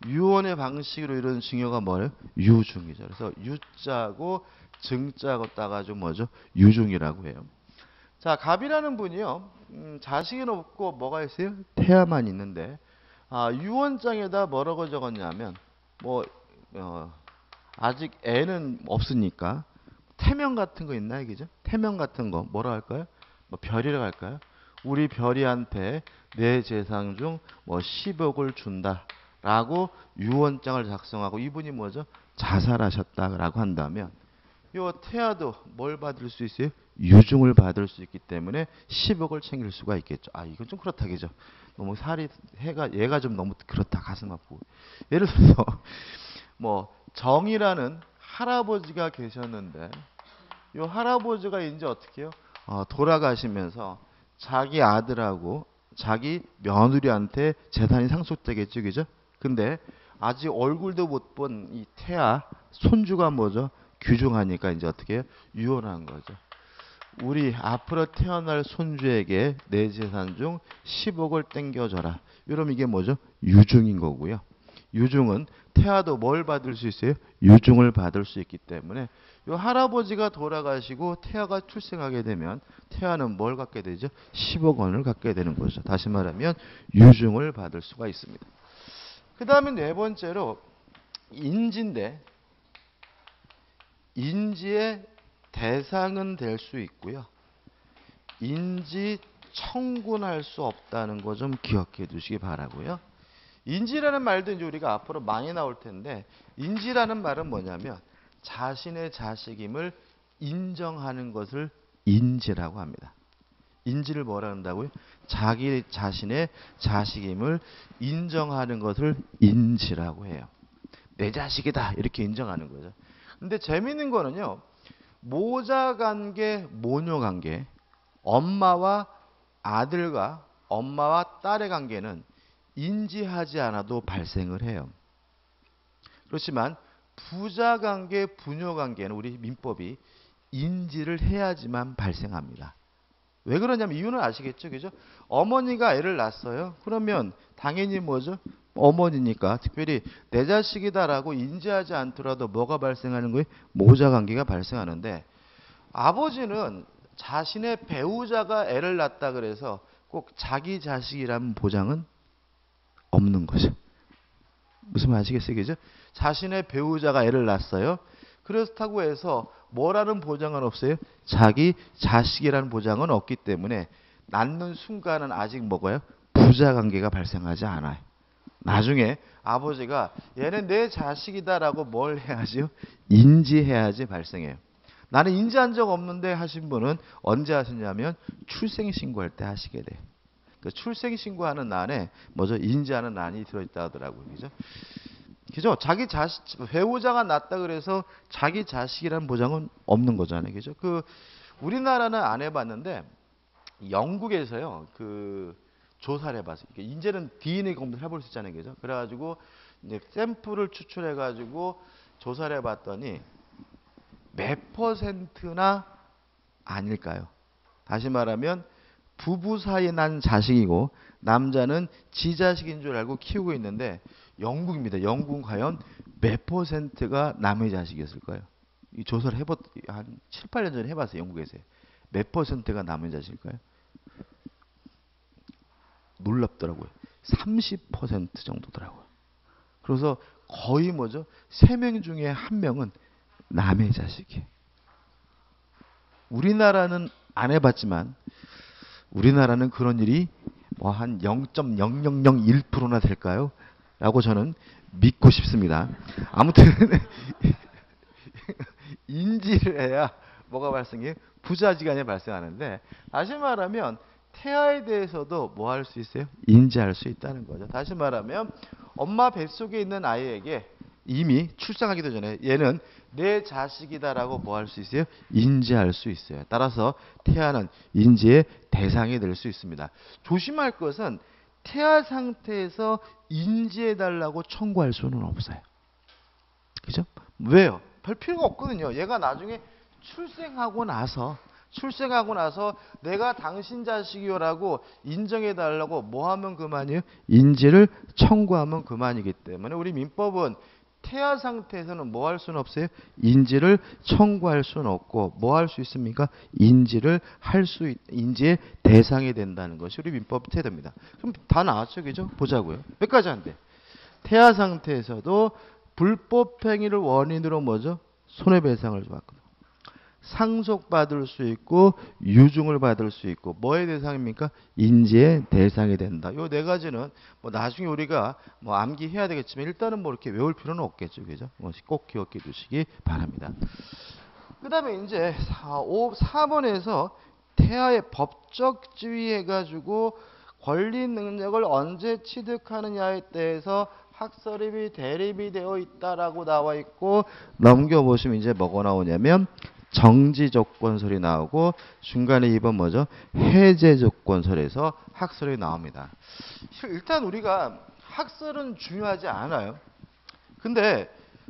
유언의 방식으로 이루어진 증여가 뭐예요? 유중이죠. 그래서 유자고 증자고 따가지고 뭐죠? 유중이라고 해요. 자, 갑이라는 분이요. 음, 자식은 없고 뭐가 있어요? 태아만 있는데 아, 유언장에다 뭐라고 적었냐면 뭐 어, 아직 애는 없으니까 태명 같은 거 있나요, 그죠? 태명 같은 거 뭐라 할까요? 뭐 별이라고 할까요? 우리 별이한테 내 재산 중뭐 10억을 준다라고 유언장을 작성하고 이분이 뭐죠? 자살하셨다라고 한다면 요 태아도 뭘 받을 수 있어요? 유중을 받을 수 있기 때문에 10억을 챙길 수가 있겠죠. 아 이건 좀 그렇다 그죠? 너무 살이 해가 얘가 좀 너무 그렇다 가슴 아프고 예를 들어서 뭐 정이라는 할아버지가 계셨는데 요 할아버지가 이제 어떻게 해요? 어, 돌아가시면서 자기 아들하고 자기 며느리한테 재산이 상속되겠죠, 그죠? 근데 아직 얼굴도 못 본 이 태아 손주가 뭐죠? 규중하니까 이제 어떻게? 유언한 거죠. 우리 앞으로 태어날 손주에게 내 재산 중 10억을 땡겨줘라. 이러면 이게 뭐죠? 유중인 거고요. 유중은 태아도 뭘 받을 수 있어요? 유중을 받을 수 있기 때문에 요 할아버지가 돌아가시고 태아가 출생하게 되면 태아는 뭘 갖게 되죠? 10억 원을 갖게 되는 거죠. 다시 말하면 유중을 받을 수가 있습니다. 그 다음에 네 번째로 인지인데 인지의 대상은 될 수 있고요. 인지 청군할 수 없다는 거 좀 기억해 두시기 바라고요. 인지라는 말도 이제 우리가 앞으로 많이 나올 텐데 인지라는 말은 뭐냐면 자신의 자식임을 인정하는 것을 인지라고 합니다. 인지를 뭐라 한다고요? 자기 자신의 자식임을 인정하는 것을 인지라고 해요. 내 자식이다 이렇게 인정하는 거죠. 근데 재밌는 거는요. 모자 관계, 모녀 관계, 엄마와 아들과 엄마와 딸의 관계는 인지하지 않아도 발생을 해요. 그렇지만 부자 관계, 부녀 관계는 우리 민법이 인지를 해야지만 발생합니다. 왜 그러냐면 이유는 아시겠죠? 그죠? 어머니가 애를 낳았어요. 그러면 당연히 뭐죠? 어머니니까 특별히 내 자식이다라고 인지하지 않더라도 뭐가 발생하는 거예요? 모자 관계가 발생하는데 아버지는 자신의 배우자가 애를 낳았다 그래서 꼭 자기 자식이라는 보장은 없는 거죠. 무슨 말 아시겠어요? 그죠? 자신의 배우자가 애를 낳았어요. 그렇다고 해서 뭐라는 보장은 없어요? 자기 자식이라는 보장은 없기 때문에 낳는 순간은 아직 뭐가요? 부자 관계가 발생하지 않아요. 나중에 아버지가 얘는 내 자식이다라고 뭘 해야지요? 인지해야지 발생해요. 나는 인지한 적 없는데 하신 분은 언제 하시냐면 출생신고할 때 하시게 돼요. 그 출생 신고하는 난에 뭐죠? 인지하는 난이 들어있다 하더라고요. 그죠? 그죠? 자기 자식, 배우자가 낳다 그래서 자기 자식이라는 보장은 없는 거잖아요. 그죠? 그, 우리나라는 안 해봤는데, 영국에서요, 그, 조사를 해봤어요. 이제는 DNA 검사를 해볼 수 있잖아요. 그죠? 그래가지고, 이제 샘플을 추출해가지고 조사를 해봤더니, 몇 퍼센트나 아닐까요? 다시 말하면, 부부 사이에 난 자식이고 남자는 지 자식인 줄 알고 키우고 있는데 영국입니다. 영국은 과연 몇 퍼센트가 남의 자식이었을까요? 이 조사를 해봤 한 7, 8년 전에 해봤어요. 영국에서 몇 퍼센트가 남의 자식일까요? 놀랍더라고요. 30% 정도더라고요. 그래서 거의 뭐죠? 3명 중에 한 명은 남의 자식이에요. 우리나라는 안 해봤지만 우리나라는 그런 일이 뭐 한 0.0001%나 될까요? 라고 저는 믿고 싶습니다. 아무튼 인지를 해야 뭐가 발생해요? 부자지간이 발생하는데 다시 말하면 태아에 대해서도 뭐 할 수 있어요? 인지할 수 있다는 거죠. 다시 말하면 엄마 뱃속에 있는 아이에게 이미 출생하기도 전에 얘는 내 자식이다라고 뭐 할 수 있어요? 인지할 수 있어요. 따라서 태아는 인지의 대상이 될 수 있습니다. 조심할 것은 태아 상태에서 인지해 달라고 청구할 수는 없어요. 그죠? 왜요? 별 필요가 없거든요. 얘가 나중에 출생하고 나서 출생하고 나서 내가 당신 자식이요라고 인정해 달라고 뭐 하면 그만이에요? 인지를 청구하면 그만이기 때문에 우리 민법은 태아 상태에서는 뭐 할 수는 없어요? 인지를 청구할 수는 없고 뭐 할 수 있습니까? 인지를 할 수 인지의 대상이 된다는 것이 우리 민법 태도입니다. 그럼 다 나왔죠, 그죠? 보자고요. 몇 가지 안 돼. 태아 상태에서도 불법 행위를 원인으로 뭐죠? 손해배상을 받거든. 상속받을 수 있고 유증을 받을 수 있고 뭐의 대상입니까? 인지의 대상이 된다. 요 네 가지는 뭐 나중에 우리가 뭐 암기해야 되겠지만 일단은 뭐 이렇게 외울 필요는 없겠죠. 그죠? 뭐꼭 기억해 두시기 바랍니다. 그다음에 이제 4, 5, 4번에서 태아의 법적 지위 해 가지고 권리 능력을 언제 취득하느냐에 대해서 학설입이 대립이 되어 있다라고 나와 있고 넘겨보시면 이제 뭐가 나오냐면 정지 조건설이 나오고 중간에 2번 뭐죠? 해제 조건설에서 학설이 나옵니다. 일단 우리가 학설은 중요하지 않아요. 근데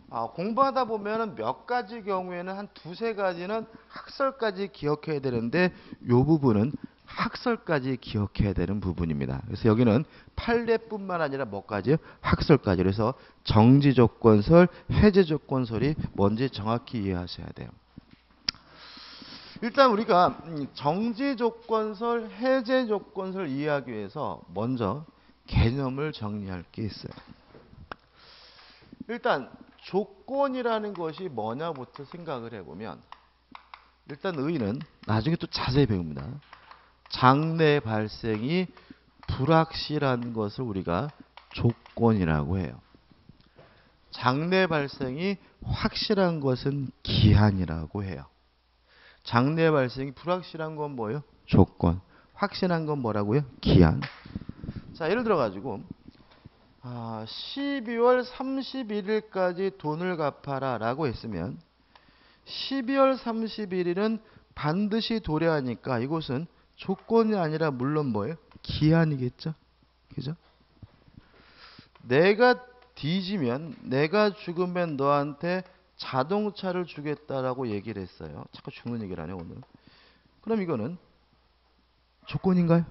아, 공부하다 보면은 몇 가지 경우에는 한 두세 가지는 학설까지 기억해야 되는데 요 부분은 학설까지 기억해야 되는 부분입니다. 그래서 여기는 판례뿐만 아니라 뭐까지요? 학설까지. 그래서 정지 조건설, 해제 조건설이 뭔지 정확히 이해하셔야 돼요. 일단 우리가 정지 조건설, 해제 조건설 이해하기 위해서 먼저 개념을 정리할 게 있어요. 일단 조건이라는 것이 뭐냐부터 생각을 해보면 일단 의의는 나중에 또 자세히 배웁니다. 장래 발생이 불확실한 것을 우리가 조건이라고 해요. 장래 발생이 확실한 것은 기한이라고 해요. 장래 발생이 불확실한 건 뭐예요? 조건. 확실한 건 뭐라고요? 기한. 자, 예를 들어 가지고 아, 12월 31일까지 돈을 갚아라라고 했으면 12월 31일은 반드시 도래하니까 이곳은 조건이 아니라 물론 뭐예요? 기한이겠죠? 그죠? 내가 뒤지면 내가 죽으면 너한테 자동차를 주겠다라고 얘기를 했어요. 자꾸 죽는 얘기를 하네 오늘. 그럼 이거는 조건인가요?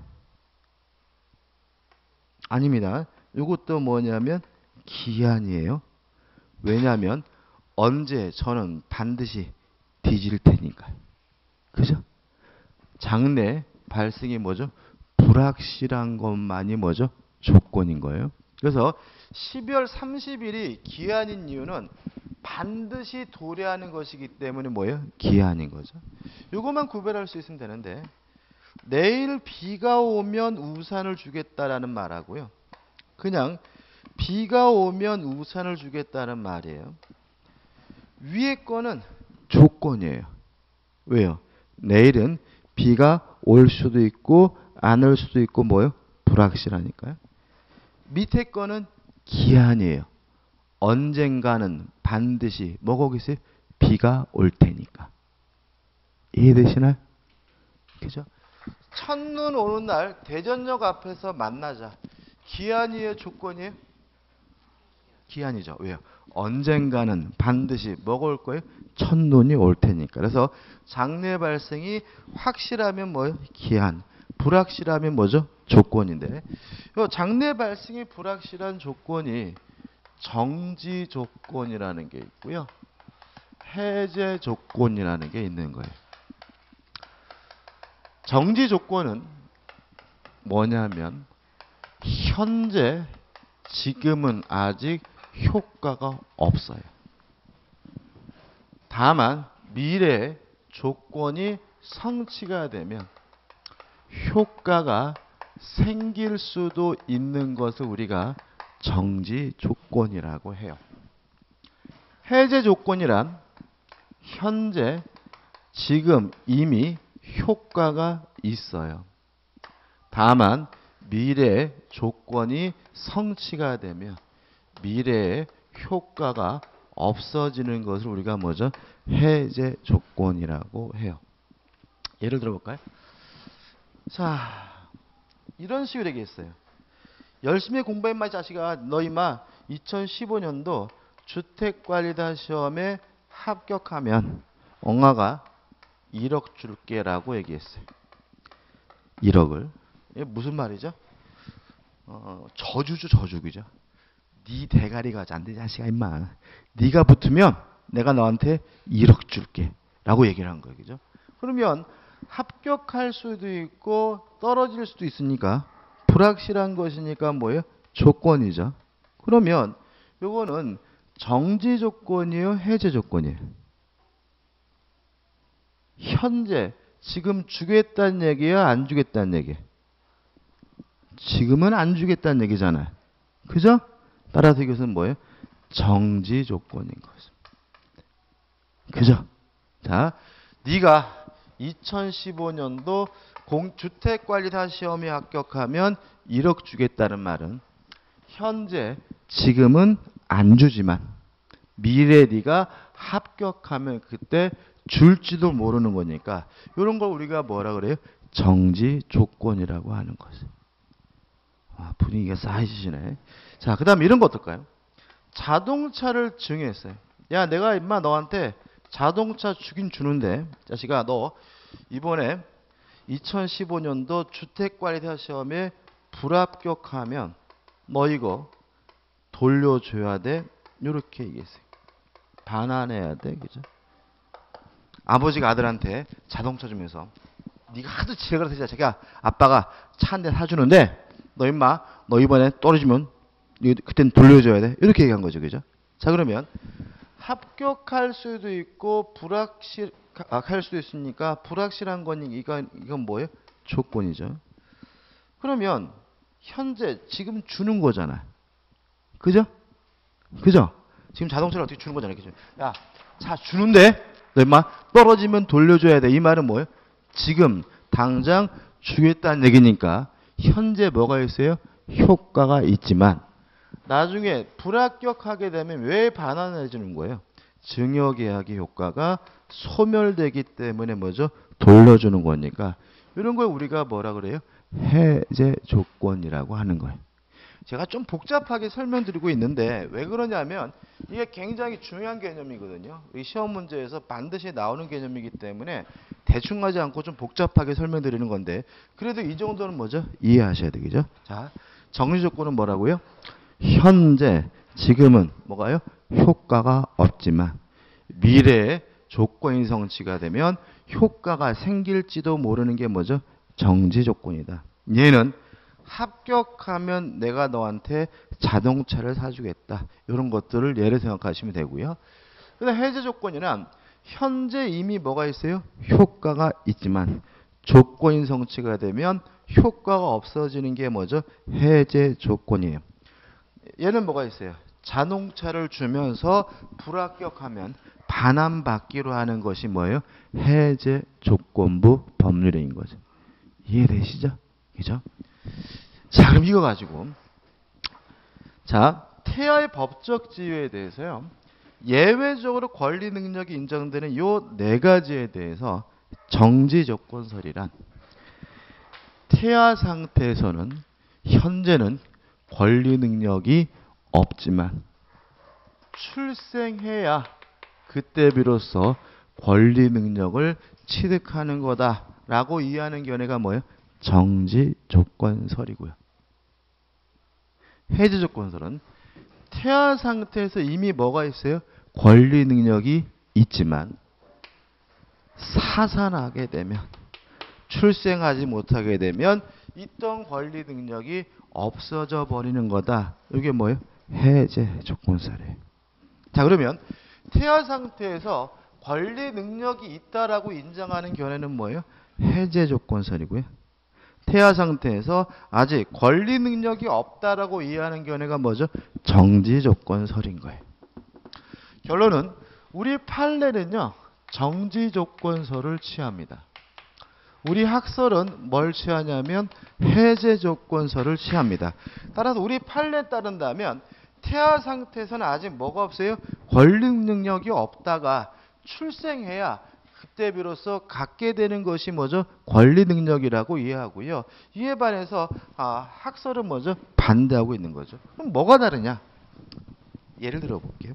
아닙니다. 이것도 뭐냐면 기한이에요. 왜냐하면 언제 저는 반드시 뒤질 테니까요. 그죠? 장래 발생이 뭐죠? 불확실한 것만이 뭐죠? 조건인 거예요. 그래서 12월 30일이 기한인 이유는 반드시 도래하는 것이기 때문에 뭐예요? 기한인 거죠. 이것만 구별할 수 있으면 되는데 내일 비가 오면 우산을 주겠다라는 말하고요. 그냥 비가 오면 우산을 주겠다는 말이에요. 위에 거는 조건이에요. 왜요? 내일은 비가 올 수도 있고 안 올 수도 있고 뭐요? 불확실하니까요. 밑에 거는 기한이에요. 언젠가는 반드시 계세요? 비가 올 테니까. 이해되시나요? 그죠? 첫눈 오는 날 대전역 앞에서 만나자. 기한이에요? 조건이에요? 기한이죠. 왜요? 언젠가는 반드시 올 거예요? 첫눈이 올 테니까. 그래서 장래 발생이 확실하면 뭐예요? 기한. 불확실하면 뭐죠? 조건인데. 요 장래 발생이 불확실한 조건이 정지 조건이라는 게 있고요. 해제 조건이라는 게 있는 거예요. 정지 조건은 뭐냐면 현재 지금은 아직 효과가 없어요. 다만 미래에 조건이 성취가 되면 효과가 생길 수도 있는 것을 우리가 정지 조건 이라고 해요. 해제 조건이란 현재 지금 이미 효과가 있어요. 다만 미래 조건이 성취가 되면 미래의 효과가 없어지는 것을 우리가 뭐죠? 해제 조건이라고 해요. 예를 들어볼까요? 자, 이런 식으로 얘기했어요. 열심히 공부했마 자식아 너 임마 2015년도 주택관리사 시험에 합격하면 엉아가 1억 줄게라고 얘기했어요. 1억을 이게 무슨 말이죠? 어, 저주죠 저주기죠. 네 대가리가 안돼 자식아 임마. 네가 붙으면 내가 너한테 1억 줄게 라고 얘기를 한 거예요. 그죠? 그러면 합격할 수도 있고 떨어질 수도 있으니까 불확실한 것이니까 뭐예요? 조건이죠. 그러면 요거는 정지 조건이에요? 해제 조건이에요? 현재 지금 주겠다는 얘기야? 안 주겠다는 얘기? 지금은 안 주겠다는 얘기잖아요. 그죠? 따라서 이것은 뭐예요? 정지 조건인 것입니다. 그죠? 자, 네가 2015년도 공주택관리사 시험에 합격하면 1억 주겠다는 말은 현재 지금은 안 주지만 미래 네가 합격하면 그때 줄지도 모르는 거니까 이런 걸 우리가 뭐라 그래요? 정지 조건이라고 하는 거죠. 아, 분위기가 싸해지시네. 자, 그 다음에 이런 거 어떨까요? 자동차를 증여했어요. 야, 내가 임마 너한테 자동차 주긴 주는데, 자식아, 너 이번에 2015년도 주택관리사 시험에 불합격하면 너 이거 돌려줘야 돼. 이렇게 얘기했어요. 반환해야 돼. 그죠? 아버지가 아들한테 자동차 주면서 네가 하도 지랄을 해서 자기가 아빠가 차 한 대 사주는데 너 임마 너 이번에 떨어지면 그땐 돌려줘야 돼. 이렇게 얘기한 거죠. 그죠? 자 그러면 합격할 수도 있고 불확실 아, 할 수도 있으니까 불확실한 건 이건 이건 뭐예요? 조건이죠. 그러면 현재 지금 주는 거잖아. 그죠? 그죠? 지금 자동차를 어떻게 주는 거잖아요. 그죠? 야, 차 주는데 너 임마 떨어지면 돌려줘야 돼. 이 말은 뭐예요? 지금 당장 주겠다는 얘기니까 현재 뭐가 있어요? 효과가 있지만 나중에 불합격하게 되면 왜 반환을 해주는 거예요? 증여계약의 효과가 소멸되기 때문에 뭐죠? 돌려주는 거니까 이런 걸 우리가 뭐라 그래요? 해제 조건이라고 하는 거예요. 제가 좀 복잡하게 설명드리고 있는데 왜 그러냐면 이게 굉장히 중요한 개념이거든요. 이 시험 문제에서 반드시 나오는 개념이기 때문에 대충 하지 않고 좀 복잡하게 설명드리는 건데 그래도 이 정도는 뭐죠? 이해하셔야 되겠죠? 자, 정리 조건은 뭐라고요? 현재 지금은 뭐가요? 효과가 없지만 미래에 조건이 성취가 되면 효과가 생길지도 모르는 게 뭐죠? 정지 조건이다. 얘는 합격하면 내가 너한테 자동차를 사주겠다. 이런 것들을 예를 생각하시면 되고요. 그다음 해제 조건이란 현재 이미 뭐가 있어요? 효과가 있지만 조건이 성취가 되면 효과가 없어지는 게 뭐죠? 해제 조건이에요. 얘는 뭐가 있어요? 자동차를 주면서 불합격하면 반환받기로 하는 것이 뭐예요? 해제 조건부 법률인 거죠. 이해되시죠? 그죠? 자, 그럼 이거 가지고 자, 태아의 법적 지위에 대해서요. 예외적으로 권리 능력이 인정되는 요 네 가지에 대해서 정지 조건설이란 태아 상태에서는 현재는 권리 능력이 없지만 출생해야 그때 비로소 권리 능력을 취득하는 거다 라고 이해하는 견해가 뭐예요? 정지 조건설이고요. 해제 조건설은 태아 상태에서 이미 뭐가 있어요? 권리 능력이 있지만 사산하게 되면 출생하지 못하게 되면 있던 권리 능력이 없어져 버리는 거다. 이게 뭐예요? 해제 조건설이에요. 자 그러면 태아 상태에서 권리 능력이 있다라고 인정하는 견해는 뭐예요? 해제 조건설이고요. 태아 상태에서 아직 권리 능력이 없다라고 이해하는 견해가 뭐죠? 정지 조건설인 거예요. 결론은 우리 판례는요. 정지 조건설을 취합니다. 우리 학설은 뭘 취하냐면 해제 조건서를 취합니다. 따라서 우리 판례에 따른다면 태아 상태에서는 아직 뭐가 없어요? 권리 능력이 없다가 출생해야 그때 비로소 갖게 되는 것이 뭐죠? 권리 능력이라고 이해하고요. 이에 반해서 아, 학설은 뭐죠? 반대하고 있는 거죠. 그럼 뭐가 다르냐? 예를 들어 볼게요.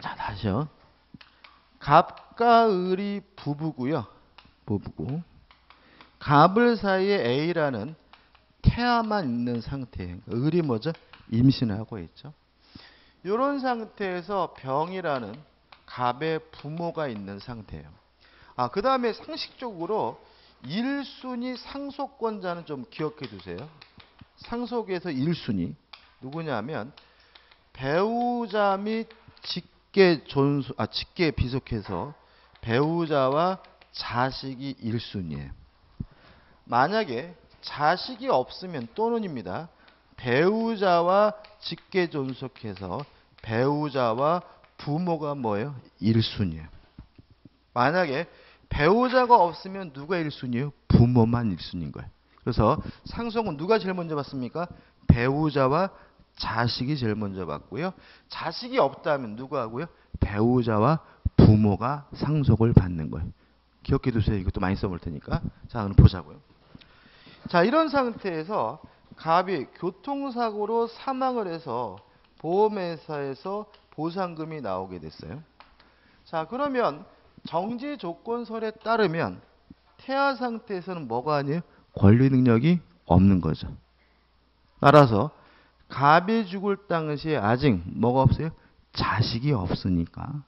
자, 다시요. 갑과 을이 부부고요. 부부고 갑을 사이에 A라는 태아만 있는 상태예요. 을이 뭐죠? 임신하고 있죠. 이런 상태에서 병이라는 갑의 부모가 있는 상태예요. 아, 그 다음에 상식적으로 1순위 상속권자는 좀 기억해 두세요. 상속에서 1순위. 누구냐면 배우자 및 직계 존수, 아, 직계 비속해서 배우자와 자식이 1순위예요. 만약에 자식이 없으면 또는입니다. 배우자와 직계 존속해서 배우자와 부모가 뭐예요? 1순위예요. 만약에 배우자가 없으면 누가 1순위예요? 부모만 1순위인 거예요. 그래서 상속은 누가 제일 먼저 받습니까? 배우자와 자식이 제일 먼저 받고요. 자식이 없다면 누가 하고요? 배우자와 부모가 상속을 받는 거예요. 기억해 두세요. 이것도 많이 써볼 테니까. 자, 그럼 보자고요. 자, 이런 상태에서 갑이 교통사고로 사망을 해서 보험회사에서 보상금이 나오게 됐어요. 자, 그러면 정지 조건설에 따르면 태아 상태에서는 뭐가 아니에요? 권리 능력이 없는 거죠. 따라서 갑이 죽을 당시에 아직 뭐가 없어요? 자식이 없으니까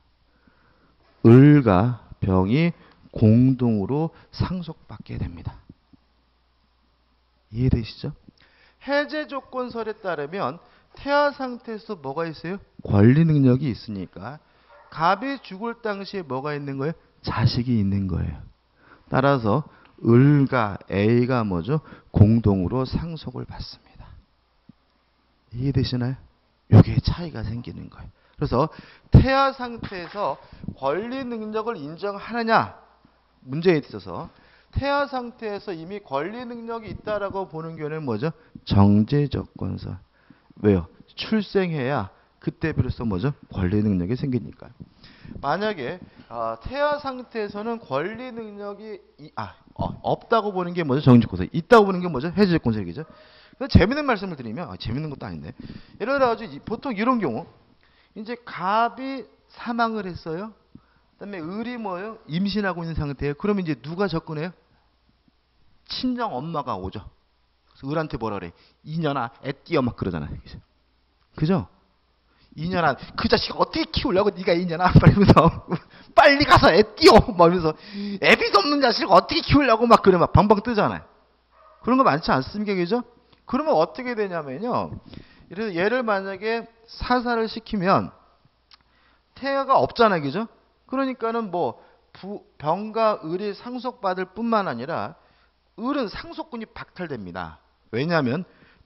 을과 병이 공동으로 상속받게 됩니다. 이해되시죠? 해제 조건설에 따르면 태아 상태에서 뭐가 있어요? 권리 능력이 있으니까 갑이 죽을 당시에 뭐가 있는 거예요? 자식이 있는 거예요. 따라서 을과 A가 뭐죠? 공동으로 상속을 받습니다. 이해되시나요? 요게 차이가 생기는 거예요. 그래서 태아 상태에서 권리 능력을 인정하느냐 문제에 있어서 태아 상태에서 이미 권리 능력이 있다라고 보는 경우는 뭐죠? 정제 조건서. 왜요? 출생해야 그때 비로소 뭐죠? 권리 능력이 생기니까. 만약에 어, 태아 상태에서는 권리 능력이 이, 아, 어, 없다고 보는 게 뭐죠? 정직고서 있다고 보는 게 뭐죠? 해제권세이죠. 재밌는 말씀을 드리면 아, 재밌는 것도 아닌데 예를 들어 가지고 보통 이런 경우 이제 갑이 사망을 했어요. 그다음에 을이 뭐예요? 임신하고 있는 상태예요. 그러면 이제 누가 접근해요? 친정 엄마가 오죠. 을한테 뭐라 그래? 이년아 애 띄어 막 그러잖아요. 그죠? 이년아 그 자식 어떻게 키우려고 네가 이년아 말면서 빨리 가서 애 띄어 말면서 애비도 없는 자식 어떻게 키우려고 막 그래 막 방방 뜨잖아요. 그런 거 많지 않습니까, 그죠? 그러면 어떻게 되냐면요. 예를, 예를 만약에 사살을 시키면 태아가 없잖아요, 그죠? 그러니까는 뭐 부, 병과 을이 상속받을 뿐만 아니라 을은 상속권이 박탈됩니다. 왜냐하면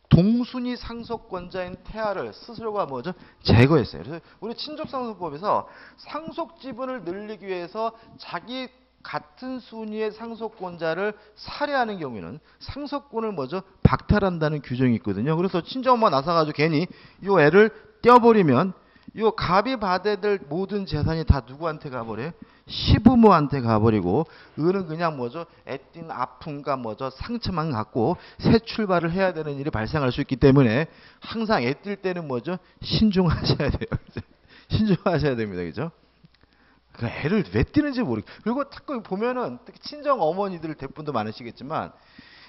동순위 상속권자인 태아를 스스로가 뭐죠? 제거했어요. 그래서 우리 친족상속법에서 상속 지분을 늘리기 위해서 자기 같은 순위의 상속권자를 살해하는 경우에는 상속권을 먼저 박탈한다는 규정이 있거든요. 그래서 친정엄마 나서가지고 괜히 이 애를 떼어버리면 이 갑이 받아야 될 모든 재산이 다 누구한테 가버려요? 시부모한테 가버리고 을은 그냥 뭐죠? 애띤 아픔과 뭐죠? 상처만 갖고 새 출발을 해야 되는 일이 발생할 수 있기 때문에 항상 애뜰 때는 뭐죠? 신중하셔야 돼요. 신중하셔야 됩니다. 그죠? 그 애를 왜 띄는지 모르고 그리고 자꾸 보면은 특히 친정 어머니들 대부분도 많으시겠지만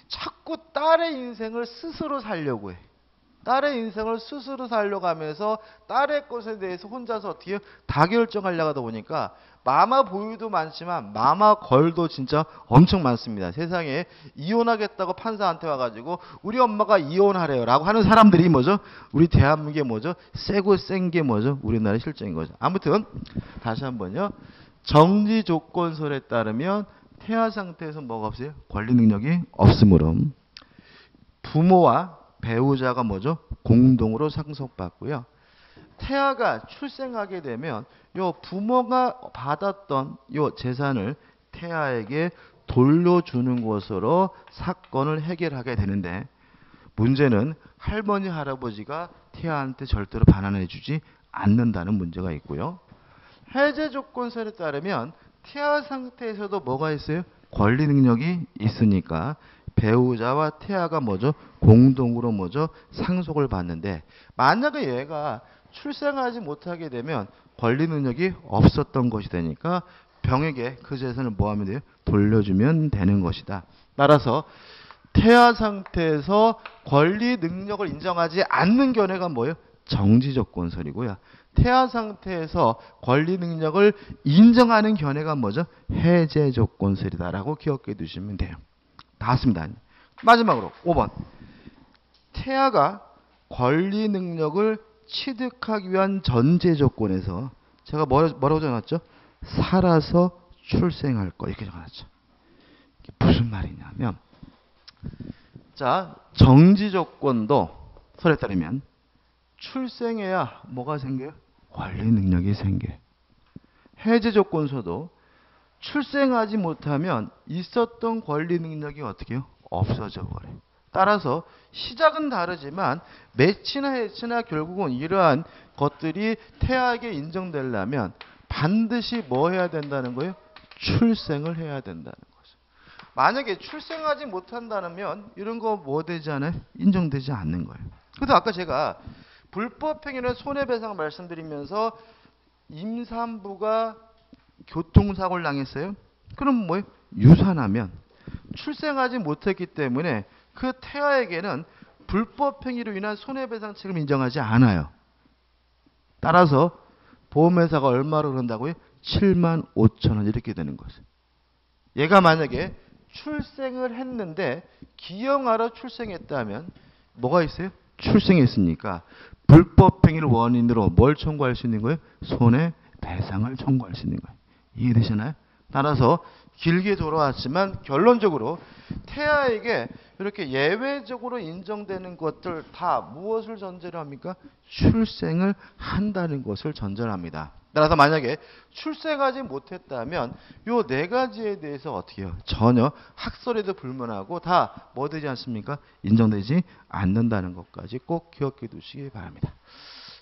자꾸 딸의 인생을 스스로 살려고 해. 딸의 인생을 스스로 살려고 하면서 딸의 것에 대해서 혼자서 어떻게 다 결정하려고 하다 보니까 마마 보유도 많지만 마마 걸도 진짜 엄청 많습니다. 세상에 이혼하겠다고 판사한테 와가지고 우리 엄마가 이혼하래요 라고 하는 사람들이 뭐죠? 우리 대한민국에 뭐죠? 세고 센 게 뭐죠? 우리나라 실정인 거죠. 아무튼 다시 한번요. 정지 조건설에 따르면 태아 상태에서 뭐가 없어요? 권리 능력이 없으므로 부모와 배우자가 뭐죠? 공동으로 상속받고요. 태아가 출생하게 되면 요 부모가 받았던 요 재산을 태아에게 돌려주는 것으로 사건을 해결하게 되는데 문제는 할머니 할아버지가 태아한테 절대로 반환해 주지 않는다는 문제가 있고요. 해제 조건서에 따르면 태아 상태에서도 뭐가 있어요? 권리 능력이 있으니까 배우자와 태아가 뭐죠? 공동으로 뭐죠? 상속을 받는데 만약에 얘가 출생하지 못하게 되면 권리 능력이 없었던 것이 되니까 병에게 그 재산을 뭐 하면 돼요? 돌려주면 되는 것이다. 따라서 태아 상태에서 권리 능력을 인정하지 않는 견해가 뭐예요? 정지 조건설이고요. 태아 상태에서 권리 능력을 인정하는 견해가 뭐죠? 해제 조건설이다라고 기억해 두시면 돼요. 다 왔습니다. 마지막으로 5번. 태아가 권리 능력을 취득하기 위한 전제 조건에서 제가 뭐라, 뭐라고 적어놨죠? 살아서 출생할 거 이렇게 적어놨죠. 이게 무슨 말이냐면 자 정지 조건도 설에 따르면 출생해야 뭐가 생겨요? 권리 능력이 생겨요. 해제 조건서도 출생하지 못하면 있었던 권리 능력이 어떻게 해요? 없어져 버려요. 따라서 시작은 다르지만 매치나 해치나 결국은 이러한 것들이 태아에게 인정되려면 반드시 뭐 해야 된다는 거예요? 출생을 해야 된다는 거죠. 만약에 출생하지 못한다면 이런 거 뭐 되지 않아요? 인정되지 않는 거예요. 그래서 아까 제가 불법행위는 손해배상 말씀드리면서 임산부가 교통사고를 당했어요. 그럼 뭐예요? 유산하면 출생하지 못했기 때문에 그 태아에게는 불법 행위로 인한 손해배상 책임을 인정하지 않아요. 따라서 보험회사가 얼마로 그런다고요? 7만 5천 원 이렇게 되는 거죠. 얘가 만약에 출생을 했는데 기형하러 출생했다면 뭐가 있어요? 출생했으니까 불법행위를 원인으로 뭘 청구할 수 있는 거예요? 손해배상을 청구할 수 있는 거예요. 이해되시나요? 따라서 길게 돌아왔지만 결론적으로 태아에게 이렇게 예외적으로 인정되는 것들 다 무엇을 전제로 합니까? 출생을 한다는 것을 전제로 합니다. 따라서 만약에 출생하지 못했다면 요 네 가지에 대해서 어떻게 해요? 전혀 학설에도 불문하고 다 뭐 되지 않습니까? 인정되지 않는다는 것까지 꼭 기억해 두시기 바랍니다.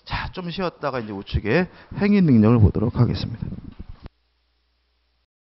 자, 좀 쉬었다가 이제 우측에 행위 능력을 보도록 하겠습니다.